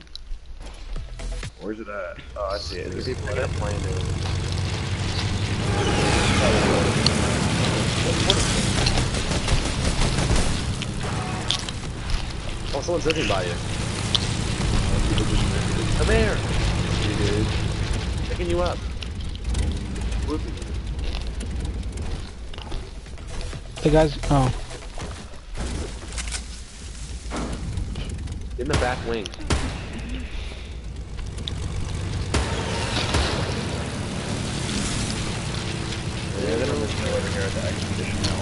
Where's it at? Oh, I see it. There's people that playing it. Oh, someone's living by you. Come here. dude. Picking you up. Whooping you. The guys. Oh. In the back wing. They're on this hill over here at the expedition now.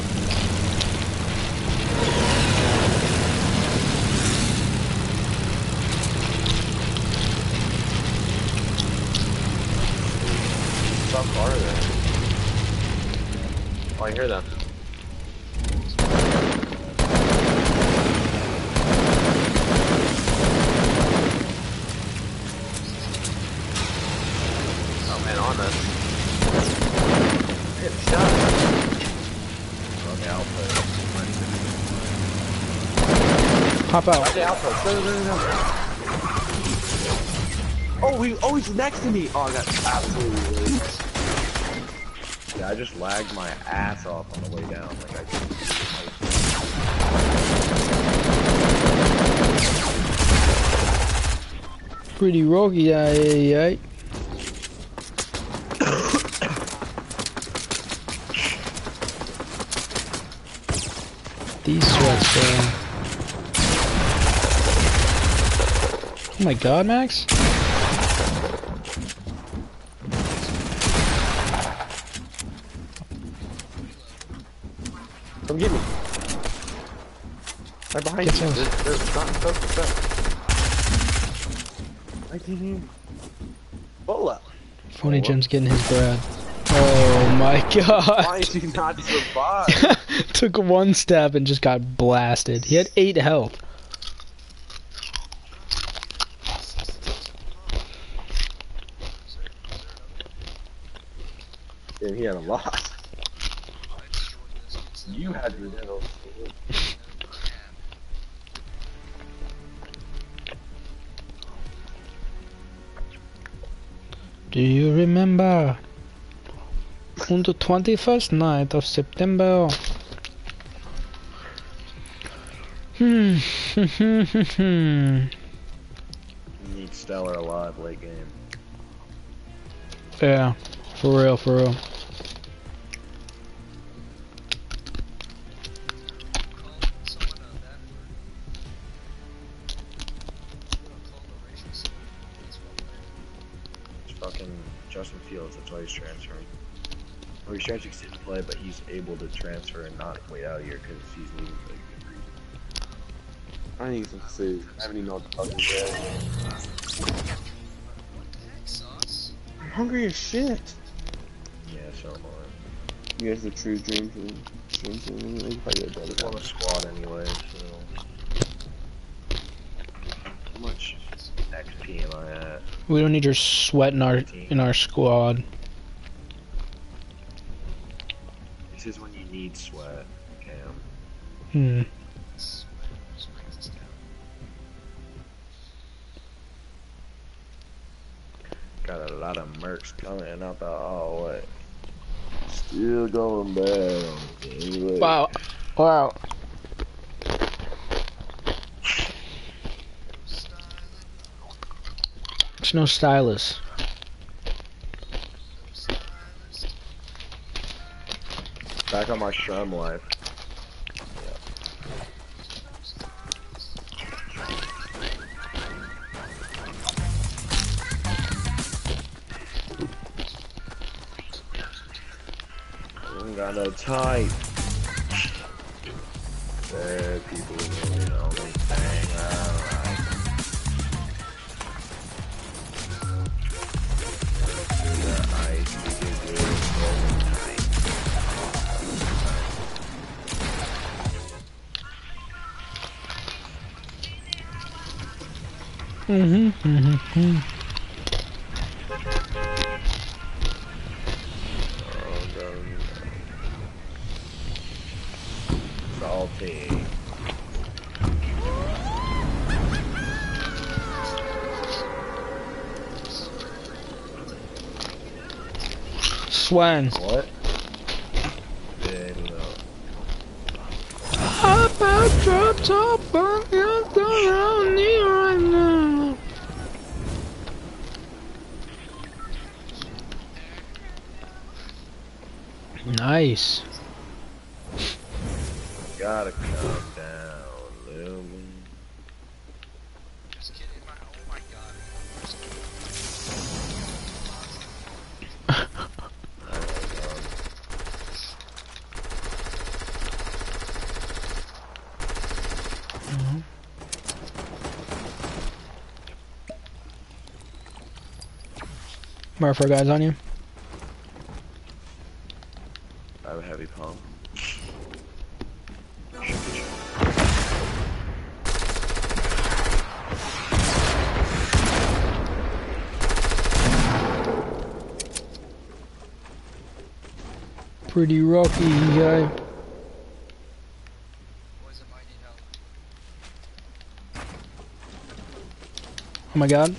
How far are they? Oh, I hear them. Oh man, on us. I get shot. On the outpost. Hop out. Oh, he, oh, he's next to me. Oh, I got absolutely. Yeah, I just lagged my ass off on the way down. Like I. Pretty rocky, yeah, yeah, yeah. These sweats, bro. Oh my god, Max? Come get me. Right behind Get you. some. They're, they're not focused up. Right here. Bola. Phony Jim's getting his bread. Oh my god. Why did you not survive? Took one step and just got blasted. He had eight health. Damn, he had a lot. I destroyed this. It's the- You had your little. Do you remember? On the 21st night of September. Hmm. You need Stellar alive late game. yeah, for real, for real. Fields. That's why he's transferring. Or he's transferring to play, but he's able to transfer and not wait out here because he's leaving for a good reason. I need some food. I haven't even know what the fuck is there. What the heck, Sauce? I'm hungry as shit. Yeah, so am I. You guys are true dream team. Dream team. You can probably get We're better. on a squad anyway, so. How much XP am I at? We don't need your sweat in our in our squad. This is when you need sweat, Cam. Hmm. Sweat. Just break this down. Got a lot of mercs coming out the hallway. Still going bad on. Wow. Wow. It's no stylist. Back on my Shrum life. I ain't got no type. Swang. What? Murphy, guys on you. I have a heavy pump. Pretty rocky guy. Boys, I might need help. Oh my god.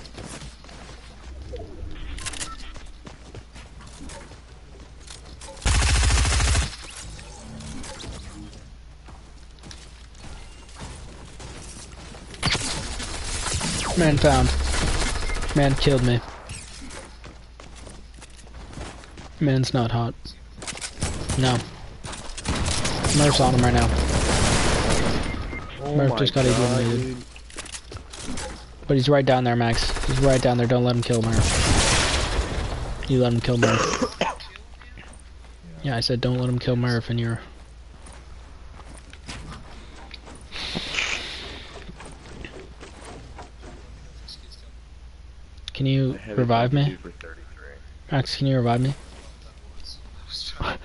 Man found. Man killed me. Man's not hot. No. Murph's on him right now. Oh Murph just got God, eliminated. dude. But he's right down there, Max. He's right down there. Don't let him kill Murph. You let him kill Murph. Yeah, I said don't let him kill Murph, and you're. Can you A heavy revive me? two For 33. Max, can you revive me? I was trying.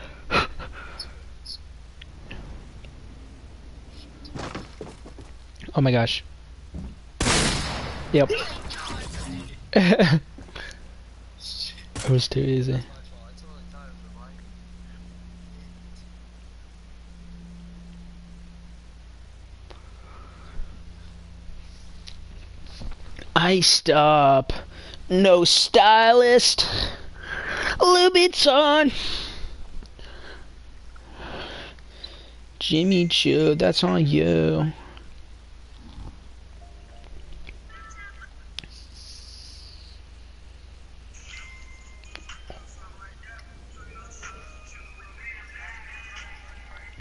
Oh my gosh. Yep. it was too easy. I totally thought it was mine. Iced up. No stylist. Louboutin. Jimmy Choo, that's on you.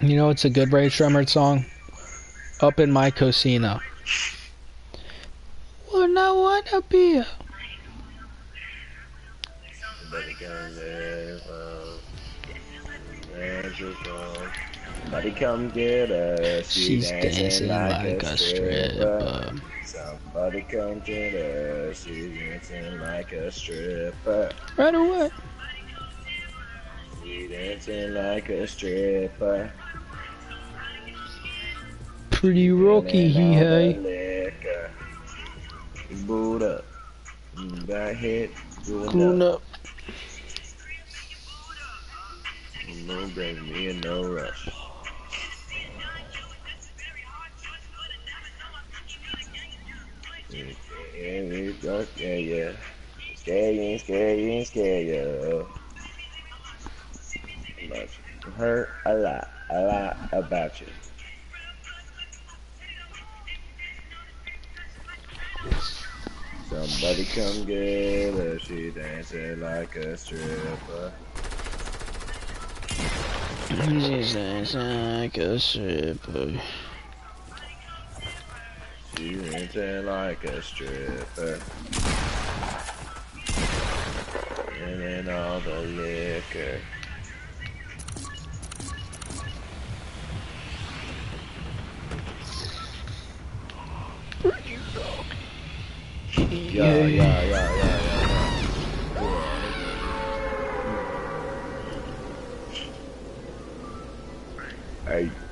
You know it's a good Rae Sremmurd song? Up in my cocina. When I wanna be a Somebody come there, um, magic on. Somebody come get us. She's dancing like a stripper. Somebody come get us. She's dancing like a stripper. Right away. She's dancing like a stripper. Pretty rocky, he hey. Boot up. Mm, Got hit. Grown Doing up. up. No bring me in no rush. Yeah, yeah, yeah, yeah, yeah. Scare you, scare you, scare you. Much hurt a lot, a lot about you. Somebody come get her, she dancing like a stripper. Jesus, like a stripper. She dancing like a stripper. And then all the liquor. Yeah, yeah, yeah, yeah, yeah.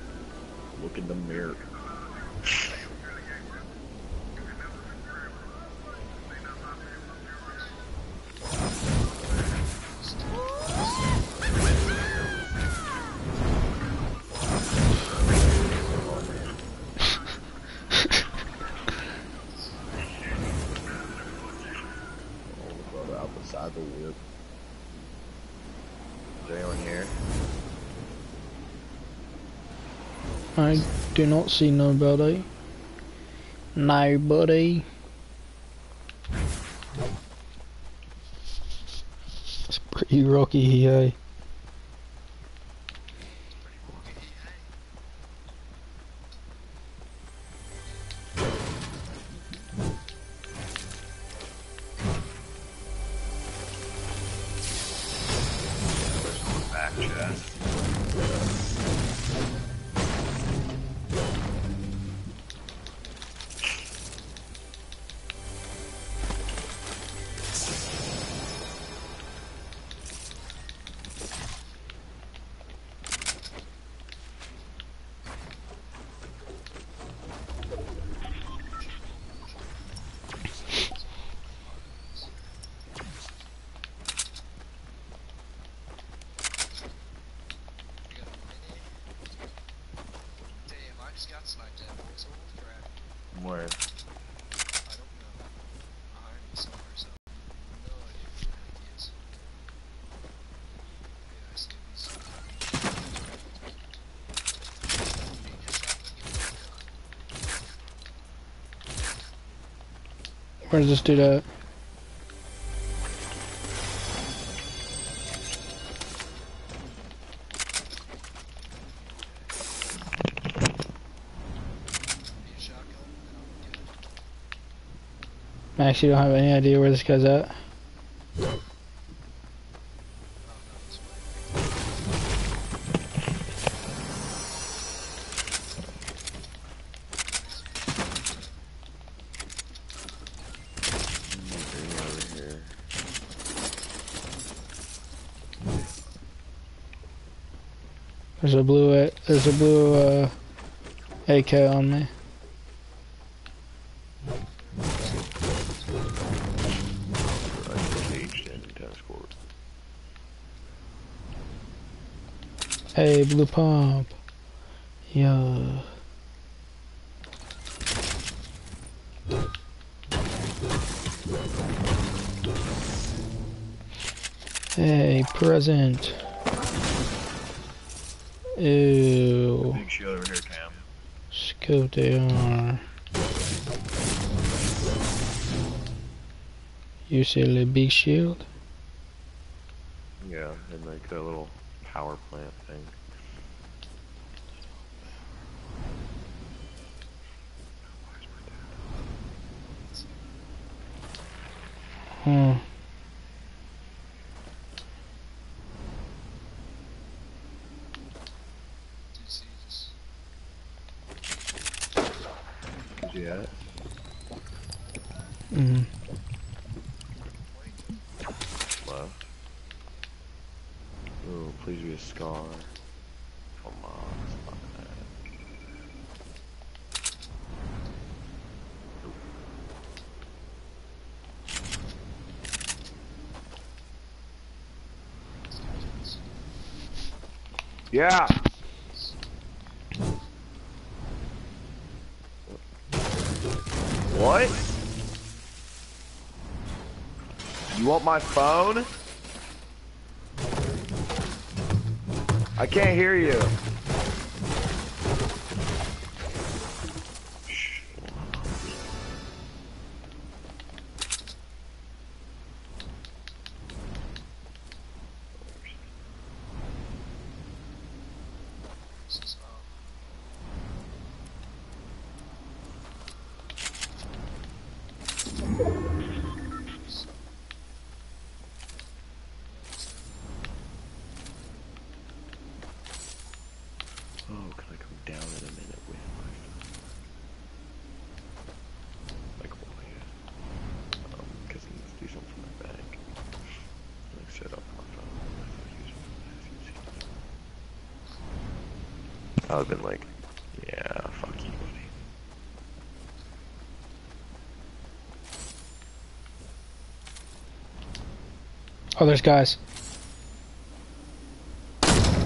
Do not see nobody. Nobody. It's pretty rocky here. Back Where's this dude at? I actually don't have any idea where this guy's at. A blue there's a blue uh, AK on me. Hey, blue pump. Yeah. Hey, present. Ew. Big shield over here, Cam. Scope they are. You see a big shield? Yeah, and like a little power plant thing. Hmm. Dude, see, just. Yeah. Mm. Left. Ooh, please be a scar. Come on, it's not that. Yeah. What? You want my phone? Oh, can I come down in a minute with my phone? Like, yeah. Um, because I need to do something for my bag. Like, set up my phone. Phone user for that. I would've been like, yeah, fuck you, buddy. Oh, there's guys.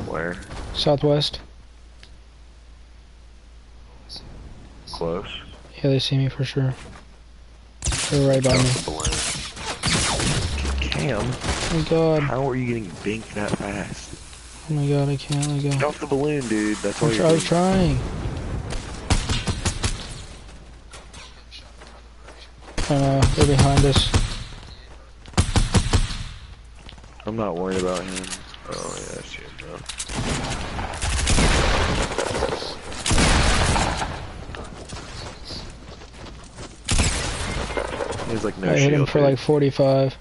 Where? Southwest. Close? Yeah, they see me for sure. They're right by me. Cam, Oh god. how are you getting binked that fast? Oh my god, I can't let Get go. off the balloon, dude. That's all I'm you're I was trying. Getting shot from another direction. Uh, they're behind us. I'm not worried about him. Oh yeah, I see him now. He's like no I hit him for like 45.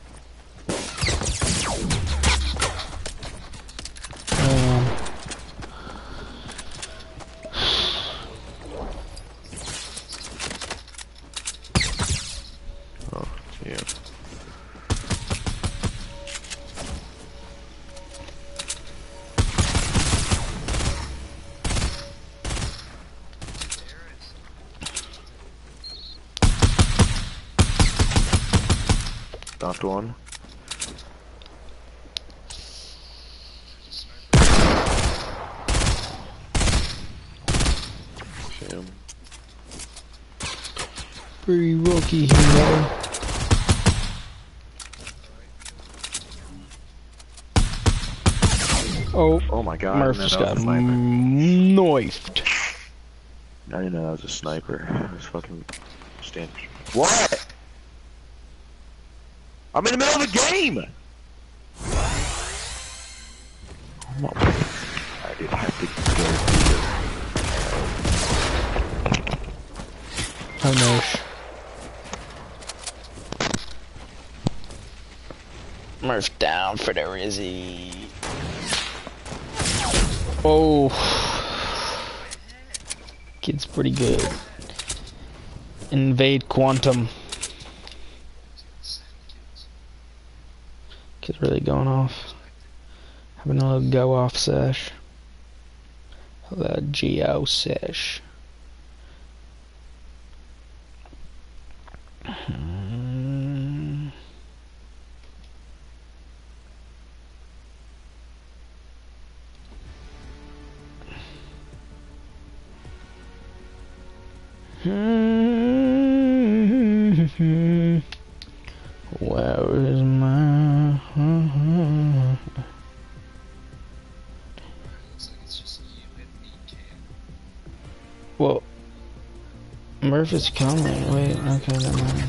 God. Murph just got know that was a sniper. knifed. I didn't know that was a sniper. I was fucking standing. What? I'm in the middle of a game! I'm not- I did have to go Oh no. sh- Murph down for the Rizzy. Oh. Kid's pretty good. Invade Quantum. Kid's really going off. Having a little go off sesh. A little geo sesh. Is coming. Wait, okay, never mind.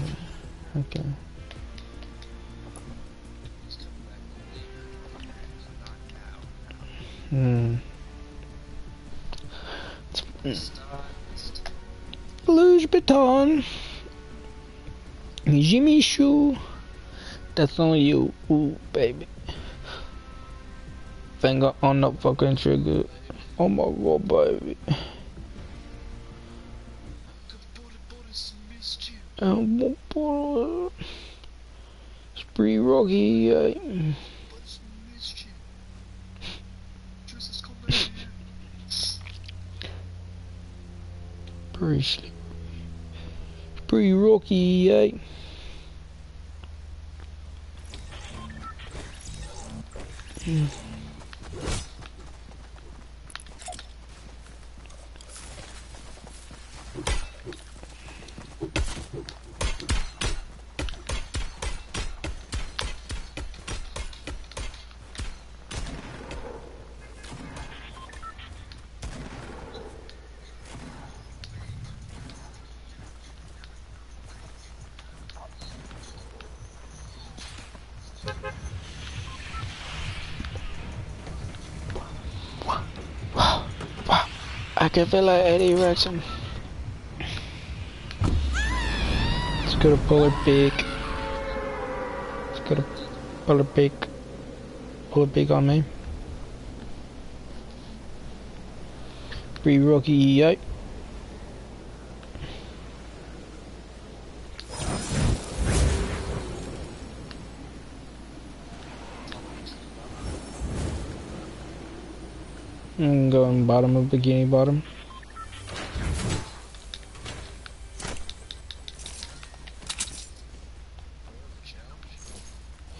Okay. Hmm. Louis Vuitton. Jimmy Choo. That's on you, ooh, baby. Finger on the fucking trigger. Oh my god, baby. You. Oh, boy. Spree Rocky. Uh, pretty sleep. Pretty rocky, yeah. Can feel like Eddie Rexham. Let's go to Polar Peak. Let's go to Polar Peak. Polar Peak on me. Free rookie, yike. I'm going bottom of bikini bottom.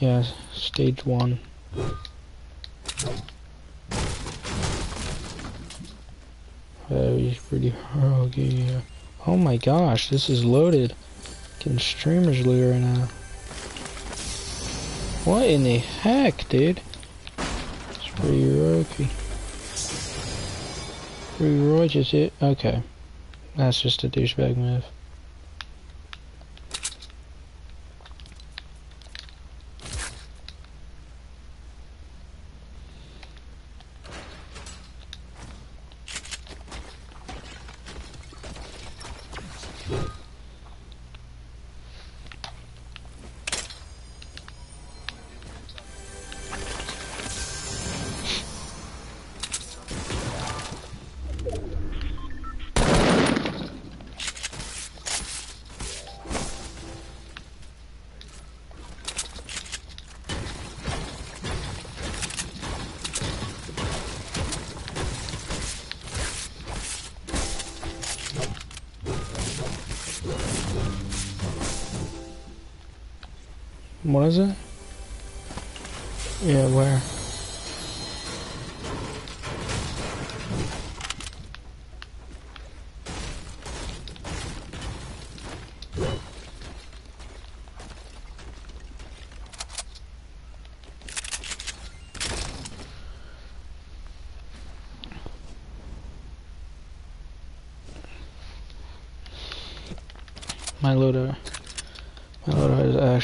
Yeah, stage one. Very pretty okay, yeah. Oh my gosh, this is loaded. Getting streamers loot right now. What in the heck, dude? It's pretty Rocky. Just hit. Okay. That's just a douchebag move.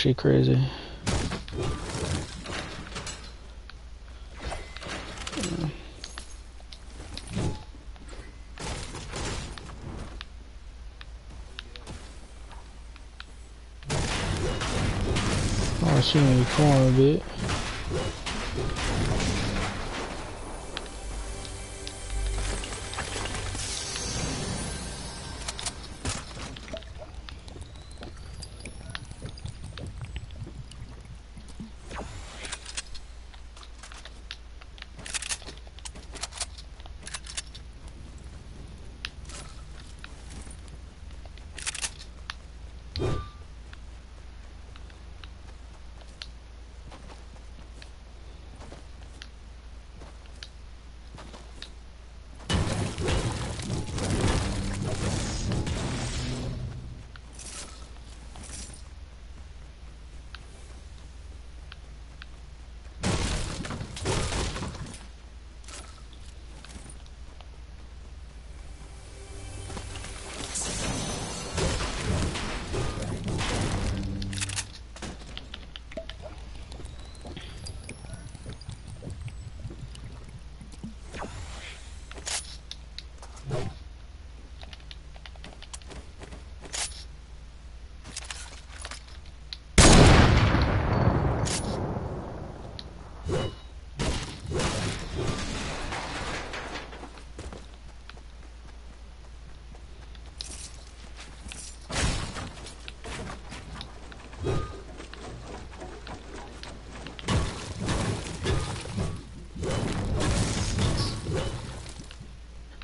Actually crazy. Oh, see me corner a bit.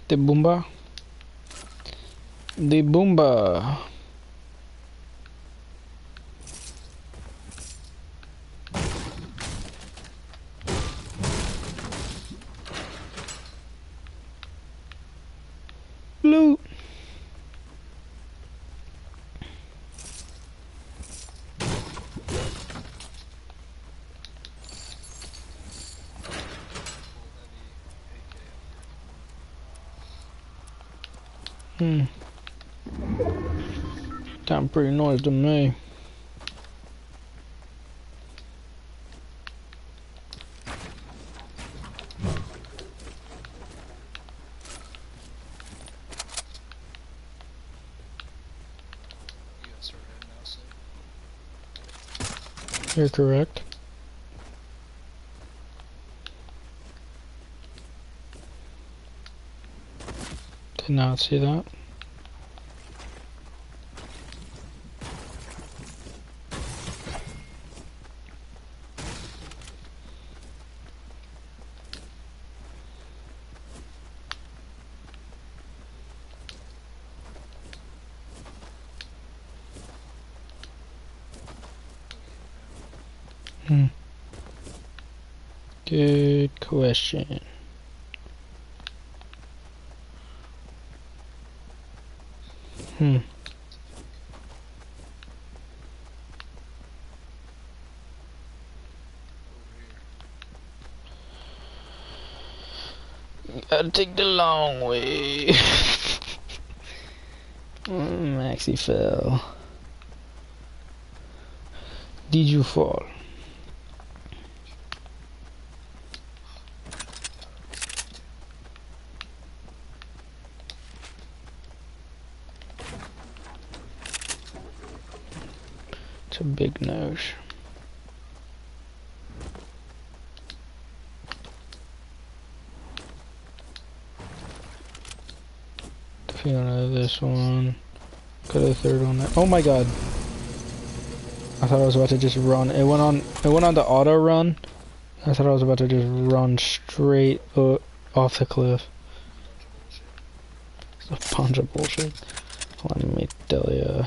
The Boomba. The Boomba. Loot. Hmm. Sound pretty nice to me. You're correct. Did not see that. Hmm. Good question. Hmm. Gotta take the long way. Mm, Maxi fell. Did you fall? Big nose. Fiona, this one. Got a third on that. Oh my god. I thought I was about to just run. It went on. It went on the auto run. I thought I was about to just run straight off the cliff. It's a bunch of bullshit. Let me tell ya.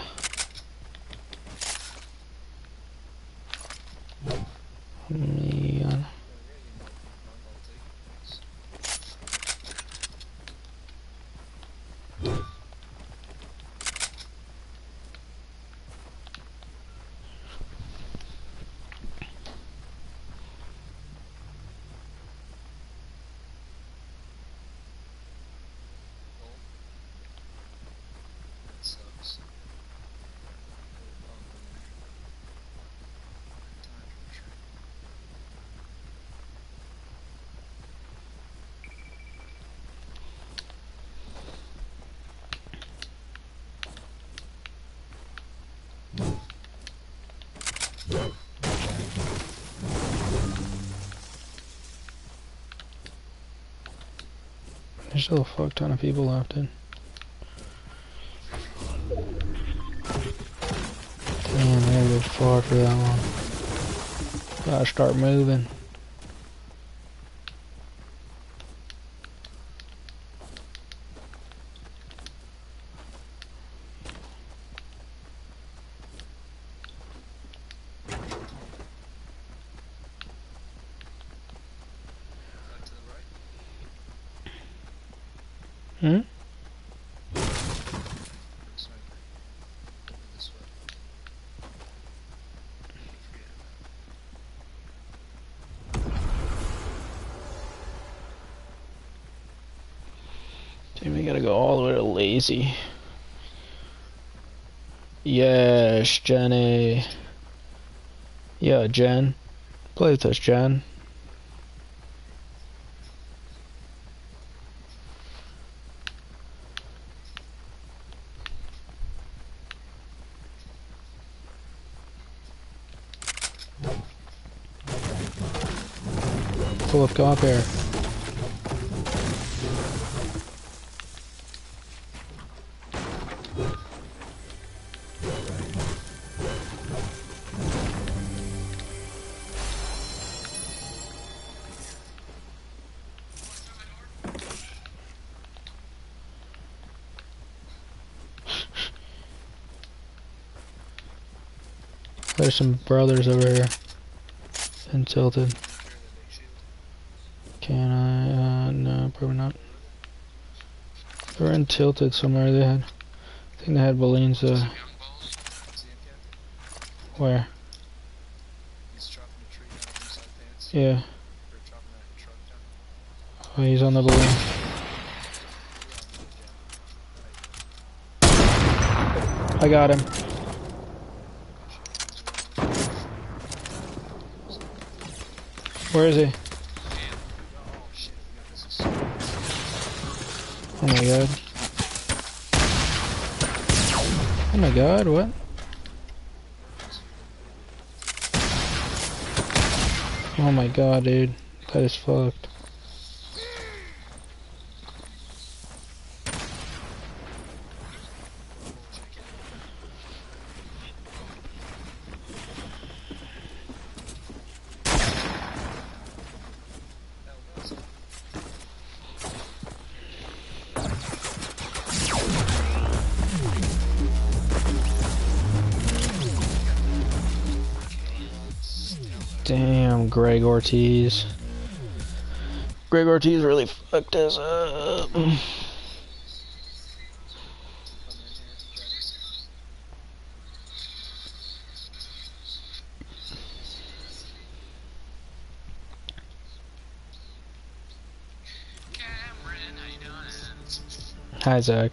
Me. uh, That sucks. Time for sure. There's still a fuck ton of people left in. Damn, I gotta go far for that one. Gotta start moving. Back to the right. Hmm? This way. Over this way. Forget Damn, we gotta go all way. Yes, Jenny. Yeah, Jen. Play with us, Jen. Full of up here. There's some brothers over here. And tilted. Can I? Uh, no, probably not. They were in tilted somewhere. They had. I think they had balloons. Uh, where? Yeah. Oh, he's on the balloon. I got him. Where is he? Oh my god. Oh my god, what? Oh my god, dude. That is fucked. Greg Ortiz. Greg Ortiz really fucked us up. come in here, Travis. Cameron. Hi, Zach.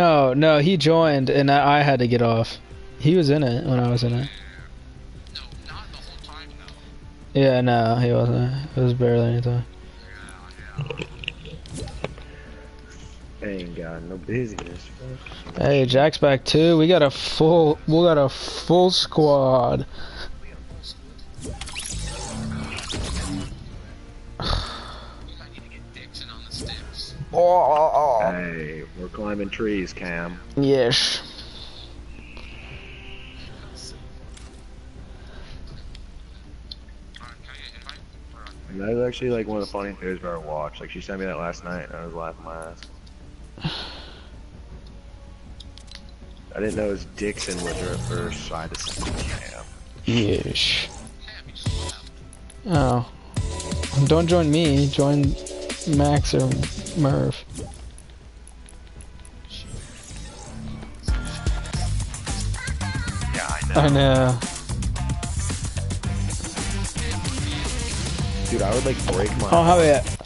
No, no, he joined and I, I had to get off. He was in it when I was in it. No, not the whole time though. Yeah, no, he wasn't. It was barely any time. Yeah, yeah. Ain't got no busyness. Hey, Jack's back too. We got a full, we got a full squad. Climbing trees, Cam. Yes. Alright, can I get invite? Or, uh, And that was actually like one of the funniest videos I've ever watched. Like she sent me that last night, and I was laughing my ass. I didn't know it was Dixon was her first, so I had to send it to Cam. Yes. Cam, you just left. Oh. Don't join me. Join Max or Merv. I know. I know. Dude, I would like break my. Oh, how about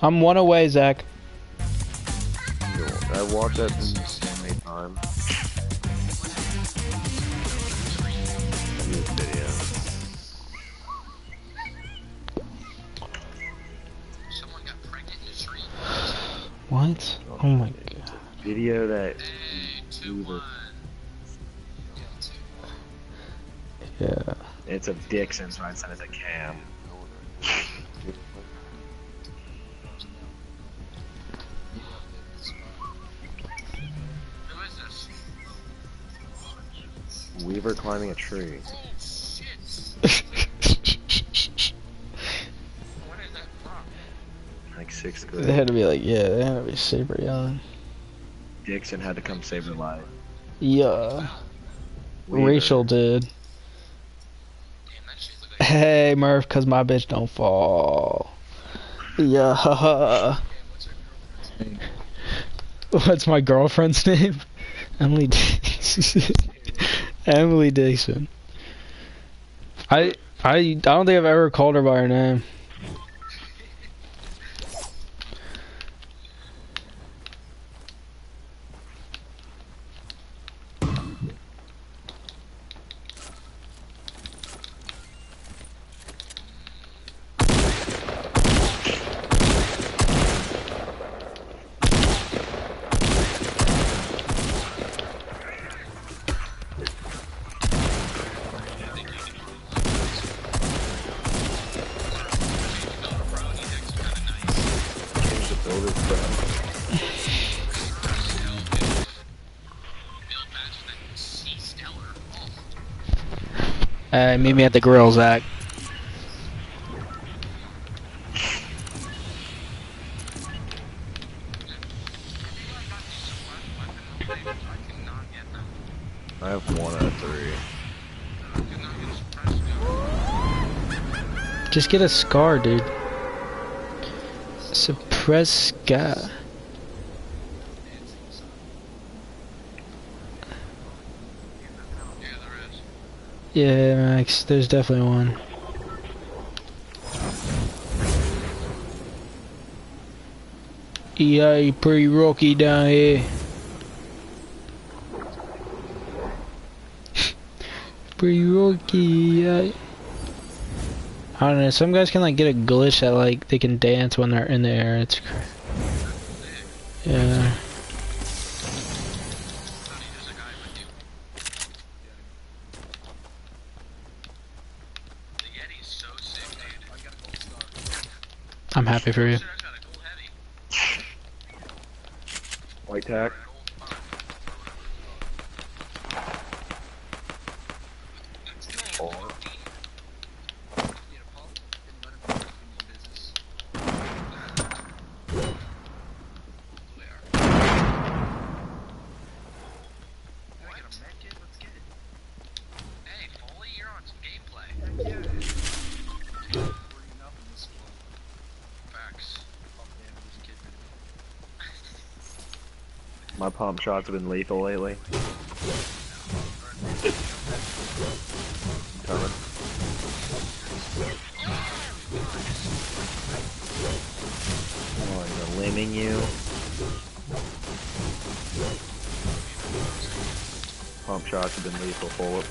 I'm one away, Zach. I watched that so many times. I knew this video. Someone got pregnant in the tree. What? Oh my god. Video that. Hey, two, Uber. one. Yeah. It's a Dixon, so I sent it to Cam. Who is this? Weaver climbing a tree. Shit. When is? Like sixth they had to be like, yeah, they had to be super young. Dixon had to come save her life. Yeah. Weaver. Rachel did. Damn, that like. Hey, Murph, cause my bitch don't fall. Yeah. Damn, what's her girlfriend's name? What's my girlfriend's name? Emily Dixon. Emily Dixon. I I I don't think I've ever called her by her name. Meet me at the grill, Zach. I cannot get them. I have one out of three. I cannot get suppressed. Just get a scar, dude. Suppress scar. Yeah, there is. Yeah, Max, there's definitely one. Yeah, pretty rocky down here. pretty rocky, yeah. I don't know, some guys can like get a glitch that like they can dance when they're in the air. It's cra- I'm for you. White tack. Gold five. Let's go. Four. Get a pump and let him know if we need business. Where? Can I get a med kit? Let's get it. Hey, Foley, you're on some My pump shots have been lethal lately. Coming. Oh, he's limbing you. Pump shots have been lethal full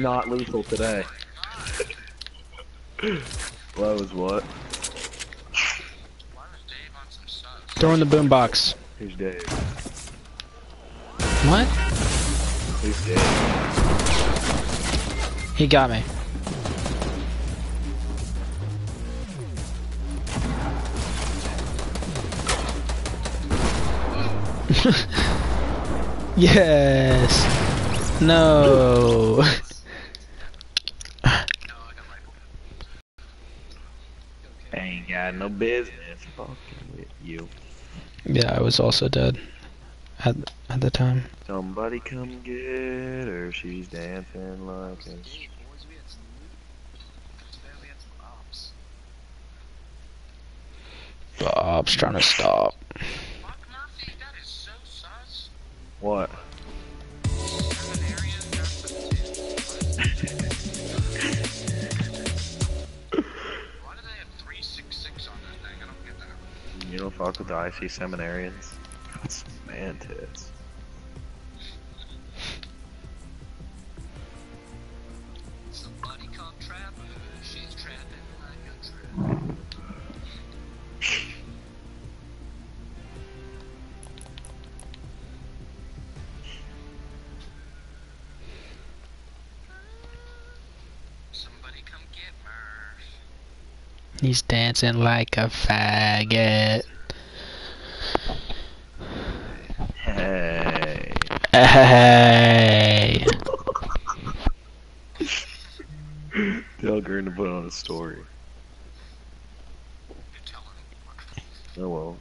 Not lethal today. That was what? Why was Dave on some subs? Throw in the boombox. Who's Dave? What? Who's Dave? He got me. yes. No. No, I got rifle. Okay. Ain't got no business fucking with you. Yeah, I was also dead at at the time. Somebody come get her, she's dancing like a... Hey, boys, we had some loot. Too bad we had some ops. Bob's trying to stop. Fuck Murphy, that is so sus. What? You don't fuck with the IC seminarians? Man tits. He's dancing like a faggot. Hey. Hey. Tell Grin to put on a story. You tell him. Oh well.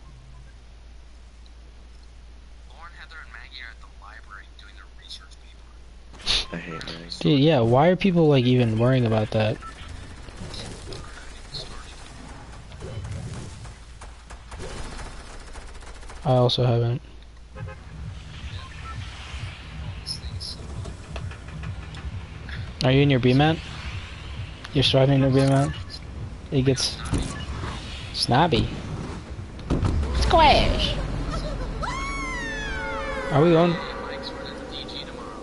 Lauren, Heather, and Maggie are at the library doing their research paper. I hate Meg. Dude, yeah, why are people like even worrying about that? I also haven't. Are you in your B mat? You're starting your B mat? It gets snobby. Squash! Are we on? Mike's running DG tomorrow.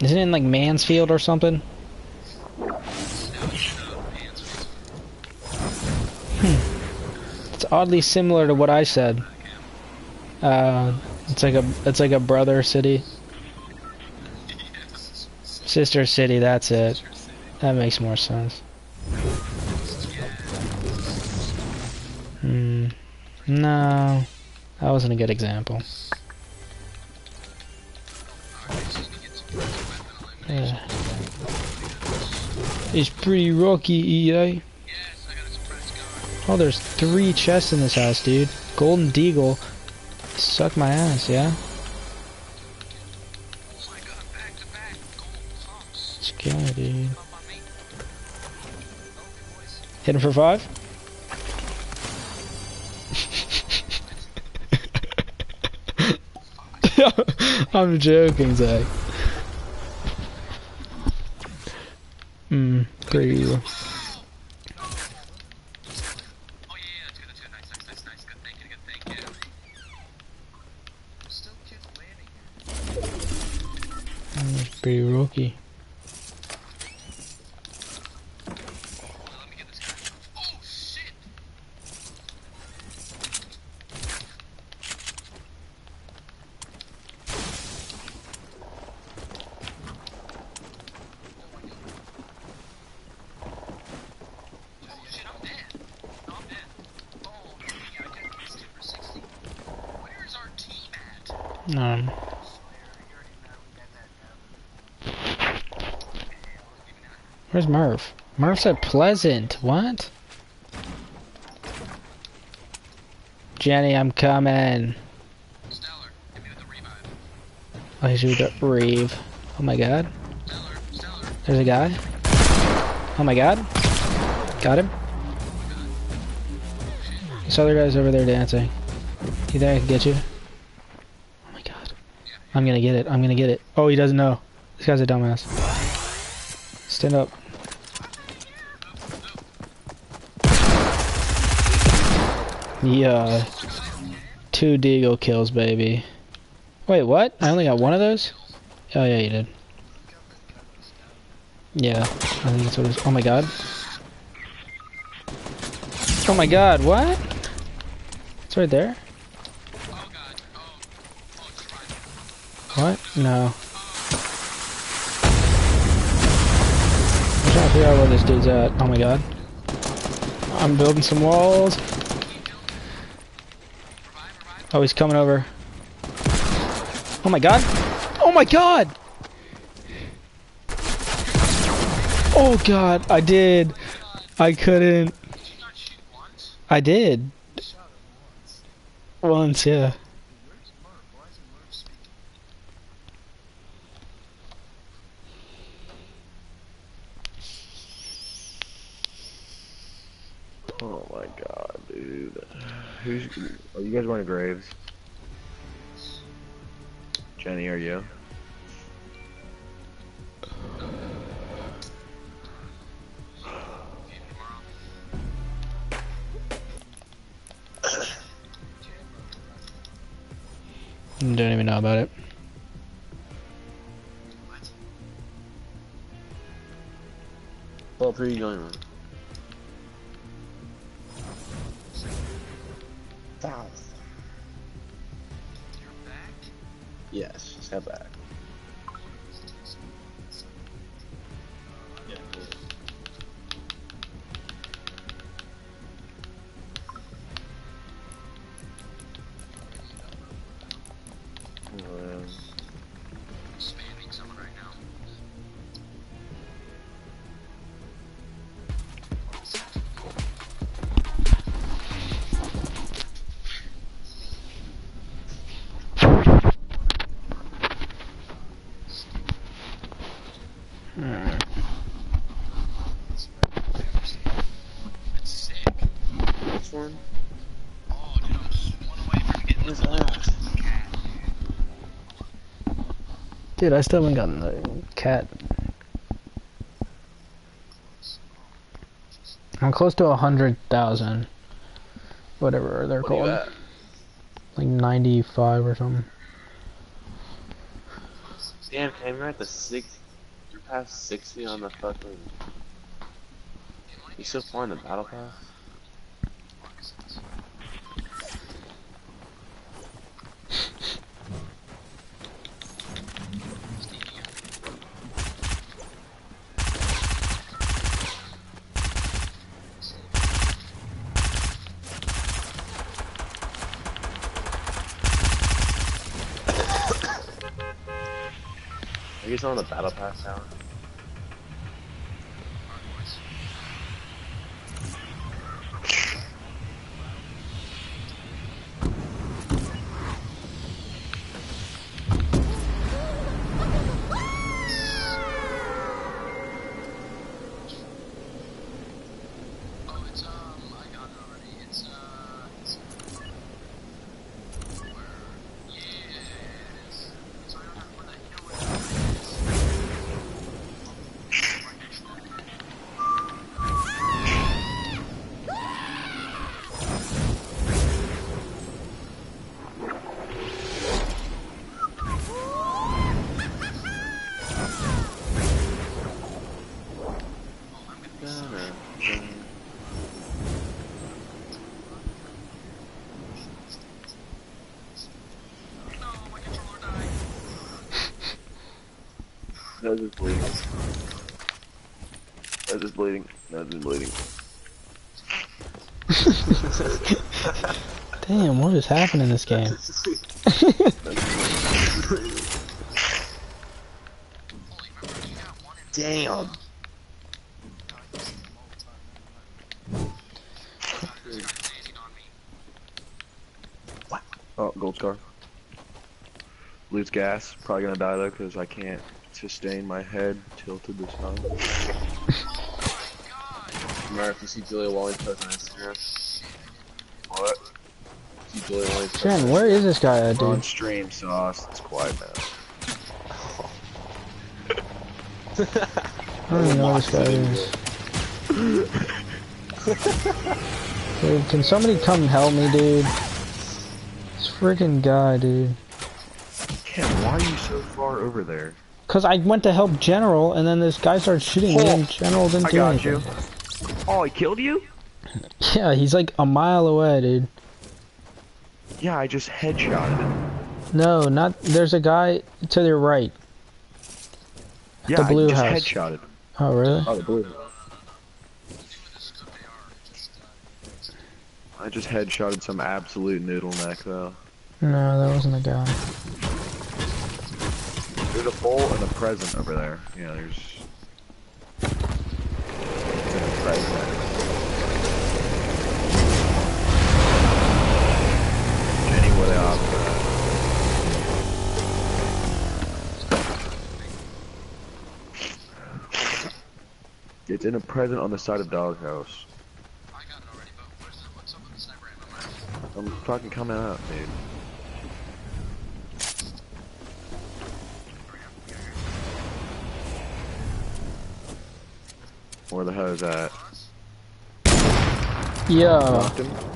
Isn't it in like Mansfield or something? Oddly similar to what I said. Uh, it's like a it's like a brother city, sister city. That's it. That makes more sense. Hmm. No, that wasn't a good example. Yeah. It's pretty rocky, EA. Oh, there's three chests in this house, dude. Golden Deagle. Suck my ass, yeah? Killing dude. Boys. Hitting for five? I'm joking, Zach. Hmm. Oh yeah, yeah, that's good, that's good. Nice, nice, nice, nice. Good thinking, good thinking. There's still kids landing here. Pretty rocky. Well, let me get this guy. Oh shit! Oh shit, I'm dead. No, I'm dead. Oh, yeah, I did this 2 for 60. Where's our team at? Um, You already know we got that down. Okay, I'll give me that. Where's Murph? Murph's at Pleasant. What? Jenny, I'm coming. Stellar, hit me with the revive. Oh, I shoot the Reeve. Oh my god. Stellar, Stellar. There's a guy. Oh my god. Got him? This other guy's over there dancing. You think I can get you? Oh my god. I'm gonna get it. I'm gonna get it. Oh, he doesn't know. This guy's a dumbass. Stand up. Yeah. Uh, two Deagle kills, baby. Wait, what? I only got one of those? Oh, yeah, you did. Yeah, I think that's what it is. Oh my god. Oh my god, what? It's right there? What? No. I'm trying to figure out where this dude's at. Oh my god. I'm building some walls. Oh, he's coming over. Oh my god. Oh my god! Oh god, I did. I couldn't. Did you not shoot once? I did. You shot him once. Once, yeah. Where's Murph? Why isn't Murph speaking? Oh my god, dude. Who's? Are you guys wearing graves? Jenny, are you? Don't even know about it. What? Well, where are you going? man? Dude, I still haven't gotten the cat. I'm close to a hundred thousand. Whatever they're What called. Like 95 or something. Damn, Cam, you're at the six. You're past 60 on the fucking. You still flying the battle pass? On the battle pass tower? Oh, it's um, I got it already. It's uh, it's where? Yeah, it is. So I don't have to put that. You know where it is? Right next to it. No, my controller died. Nose is bleeding. Nose is bleeding. Nose is bleeding. Damn, what is happening in this game? Holy remember you got one in Damn. landing on me. Oh, gold scar. Lose gas. Probably gonna die though because I can't sustain my head tilted this high. Oh my god! Murph, you see Julia Walling's post on Instagram? What? See Julia Walling's post Jen, where is this guy at, We're on dude? stream, sauce. Uh, it's quiet now. I don't even know this guy is. Dude, can somebody come help me, dude? This freaking guy, dude. Ken, why are you so far over there? Cause I went to help General, and then this guy started shooting me, and General didn't I do got anything. you. Oh, he killed you? Yeah, he's like a mile away, dude. Yeah, I just headshotted him. No, not. There's a guy to the right. Yeah, The blue I just house. headshotted him. Oh, really? Oh, the blue. I just headshotted some absolute noodle neck though. No, that wasn't a guy. There's a bowl and a present over there. Yeah, there's. There's a present. Jenny, what? It's in a present on the side of Doghouse. I got it already, but where's the, what's up with the sniper ammo? I'm fucking coming out, dude. Where the hell is that? Yeah.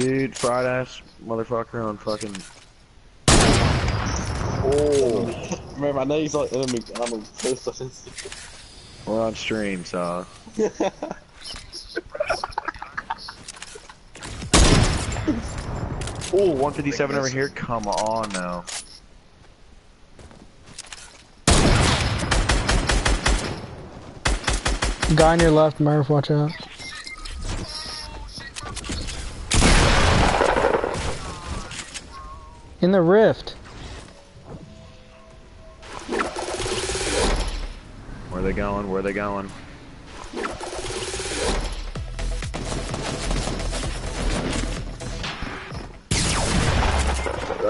Knocked him. Dude, fried ass motherfucker on fucking. Oh, Remember, I know he's like enemy. I'm gonna post on Instagram. we're on stream, so. Oh, 157 over here. Come on now. Guy on your left, Murph, watch out. In the rift. Where are they going? Where are they going?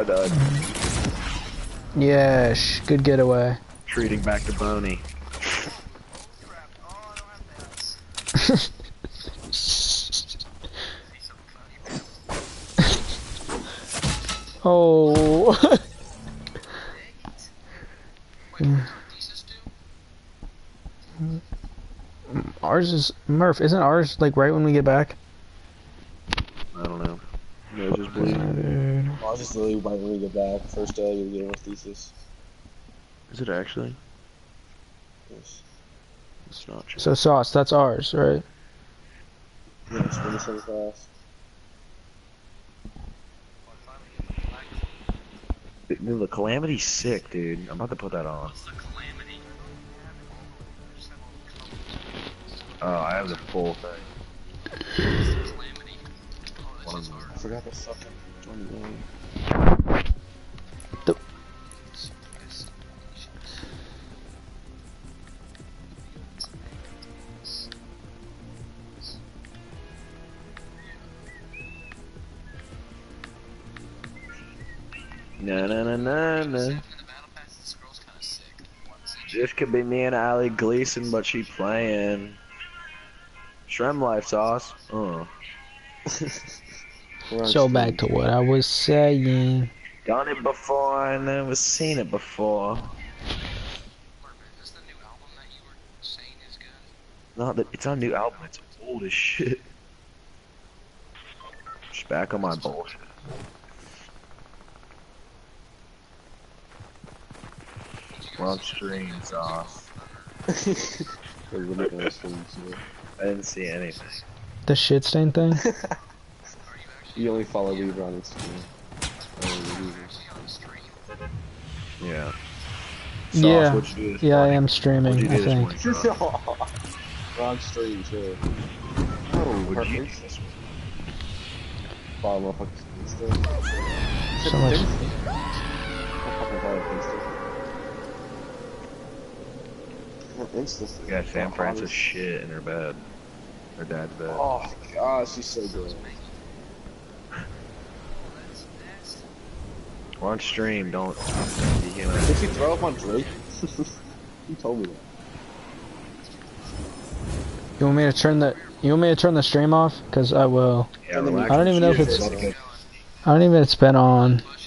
I died. Yes, good getaway. Treating back to Boney. Crap. Oh, I don't have that. oh. Wait, what thesis do? Oh. ours is Murph. Isn't ours like right when we get back? I don't know. No, just bleed. Dude. I'll just leave by when we get back. First day, you'll get our thesis. Is it actually? Yes. It's not true. So sauce, that's ours, right? Yeah, it's in the same class. Oh, I finally get back. Dude, the calamity's sick, dude. I'm about to put that on. What's the calamity? Just have all the Oh, I have the full thing. colors. What's the calamity? Oh, that's just hard. I forgot the fucking. Na na na na na. In the battle pass, this girl's kind of sick. Onesie. This could be me and Ali Gleason, but she playing. SremmLife sauce. Oh. So back to what I was saying. Done it before and never seen it before. Marvin, is this the new album that you were saying is good? Not that it's not a new album, it's old as shit. Just back on my bullshit. We're on stream, sauce. We're looking at stream, so- I didn't see anything. The shit stain thing? You only follow Weaver on Instagram. Oh, Weaver. actually stream? Yeah. Sauce, Yeah. what'd you do Yeah, I am streaming, I think. morning, Sauce? We're on stream, too. Oh, what'd you do Perfect. this morning? Follow motherfuckers Insta. So much. I fucking follow Insta. Insta. Yeah, Sam Francis shit in her bed. Her dad's bed. Oh god, she's so good. That's nasty. We're on stream, don't. You can't- Did she throw up on Drake? you told me that. You want me to turn the you want me to turn the stream off? Cause I will. Yeah, And then relax. I don't even know if it's- about to get- I don't even know if it's been on. Push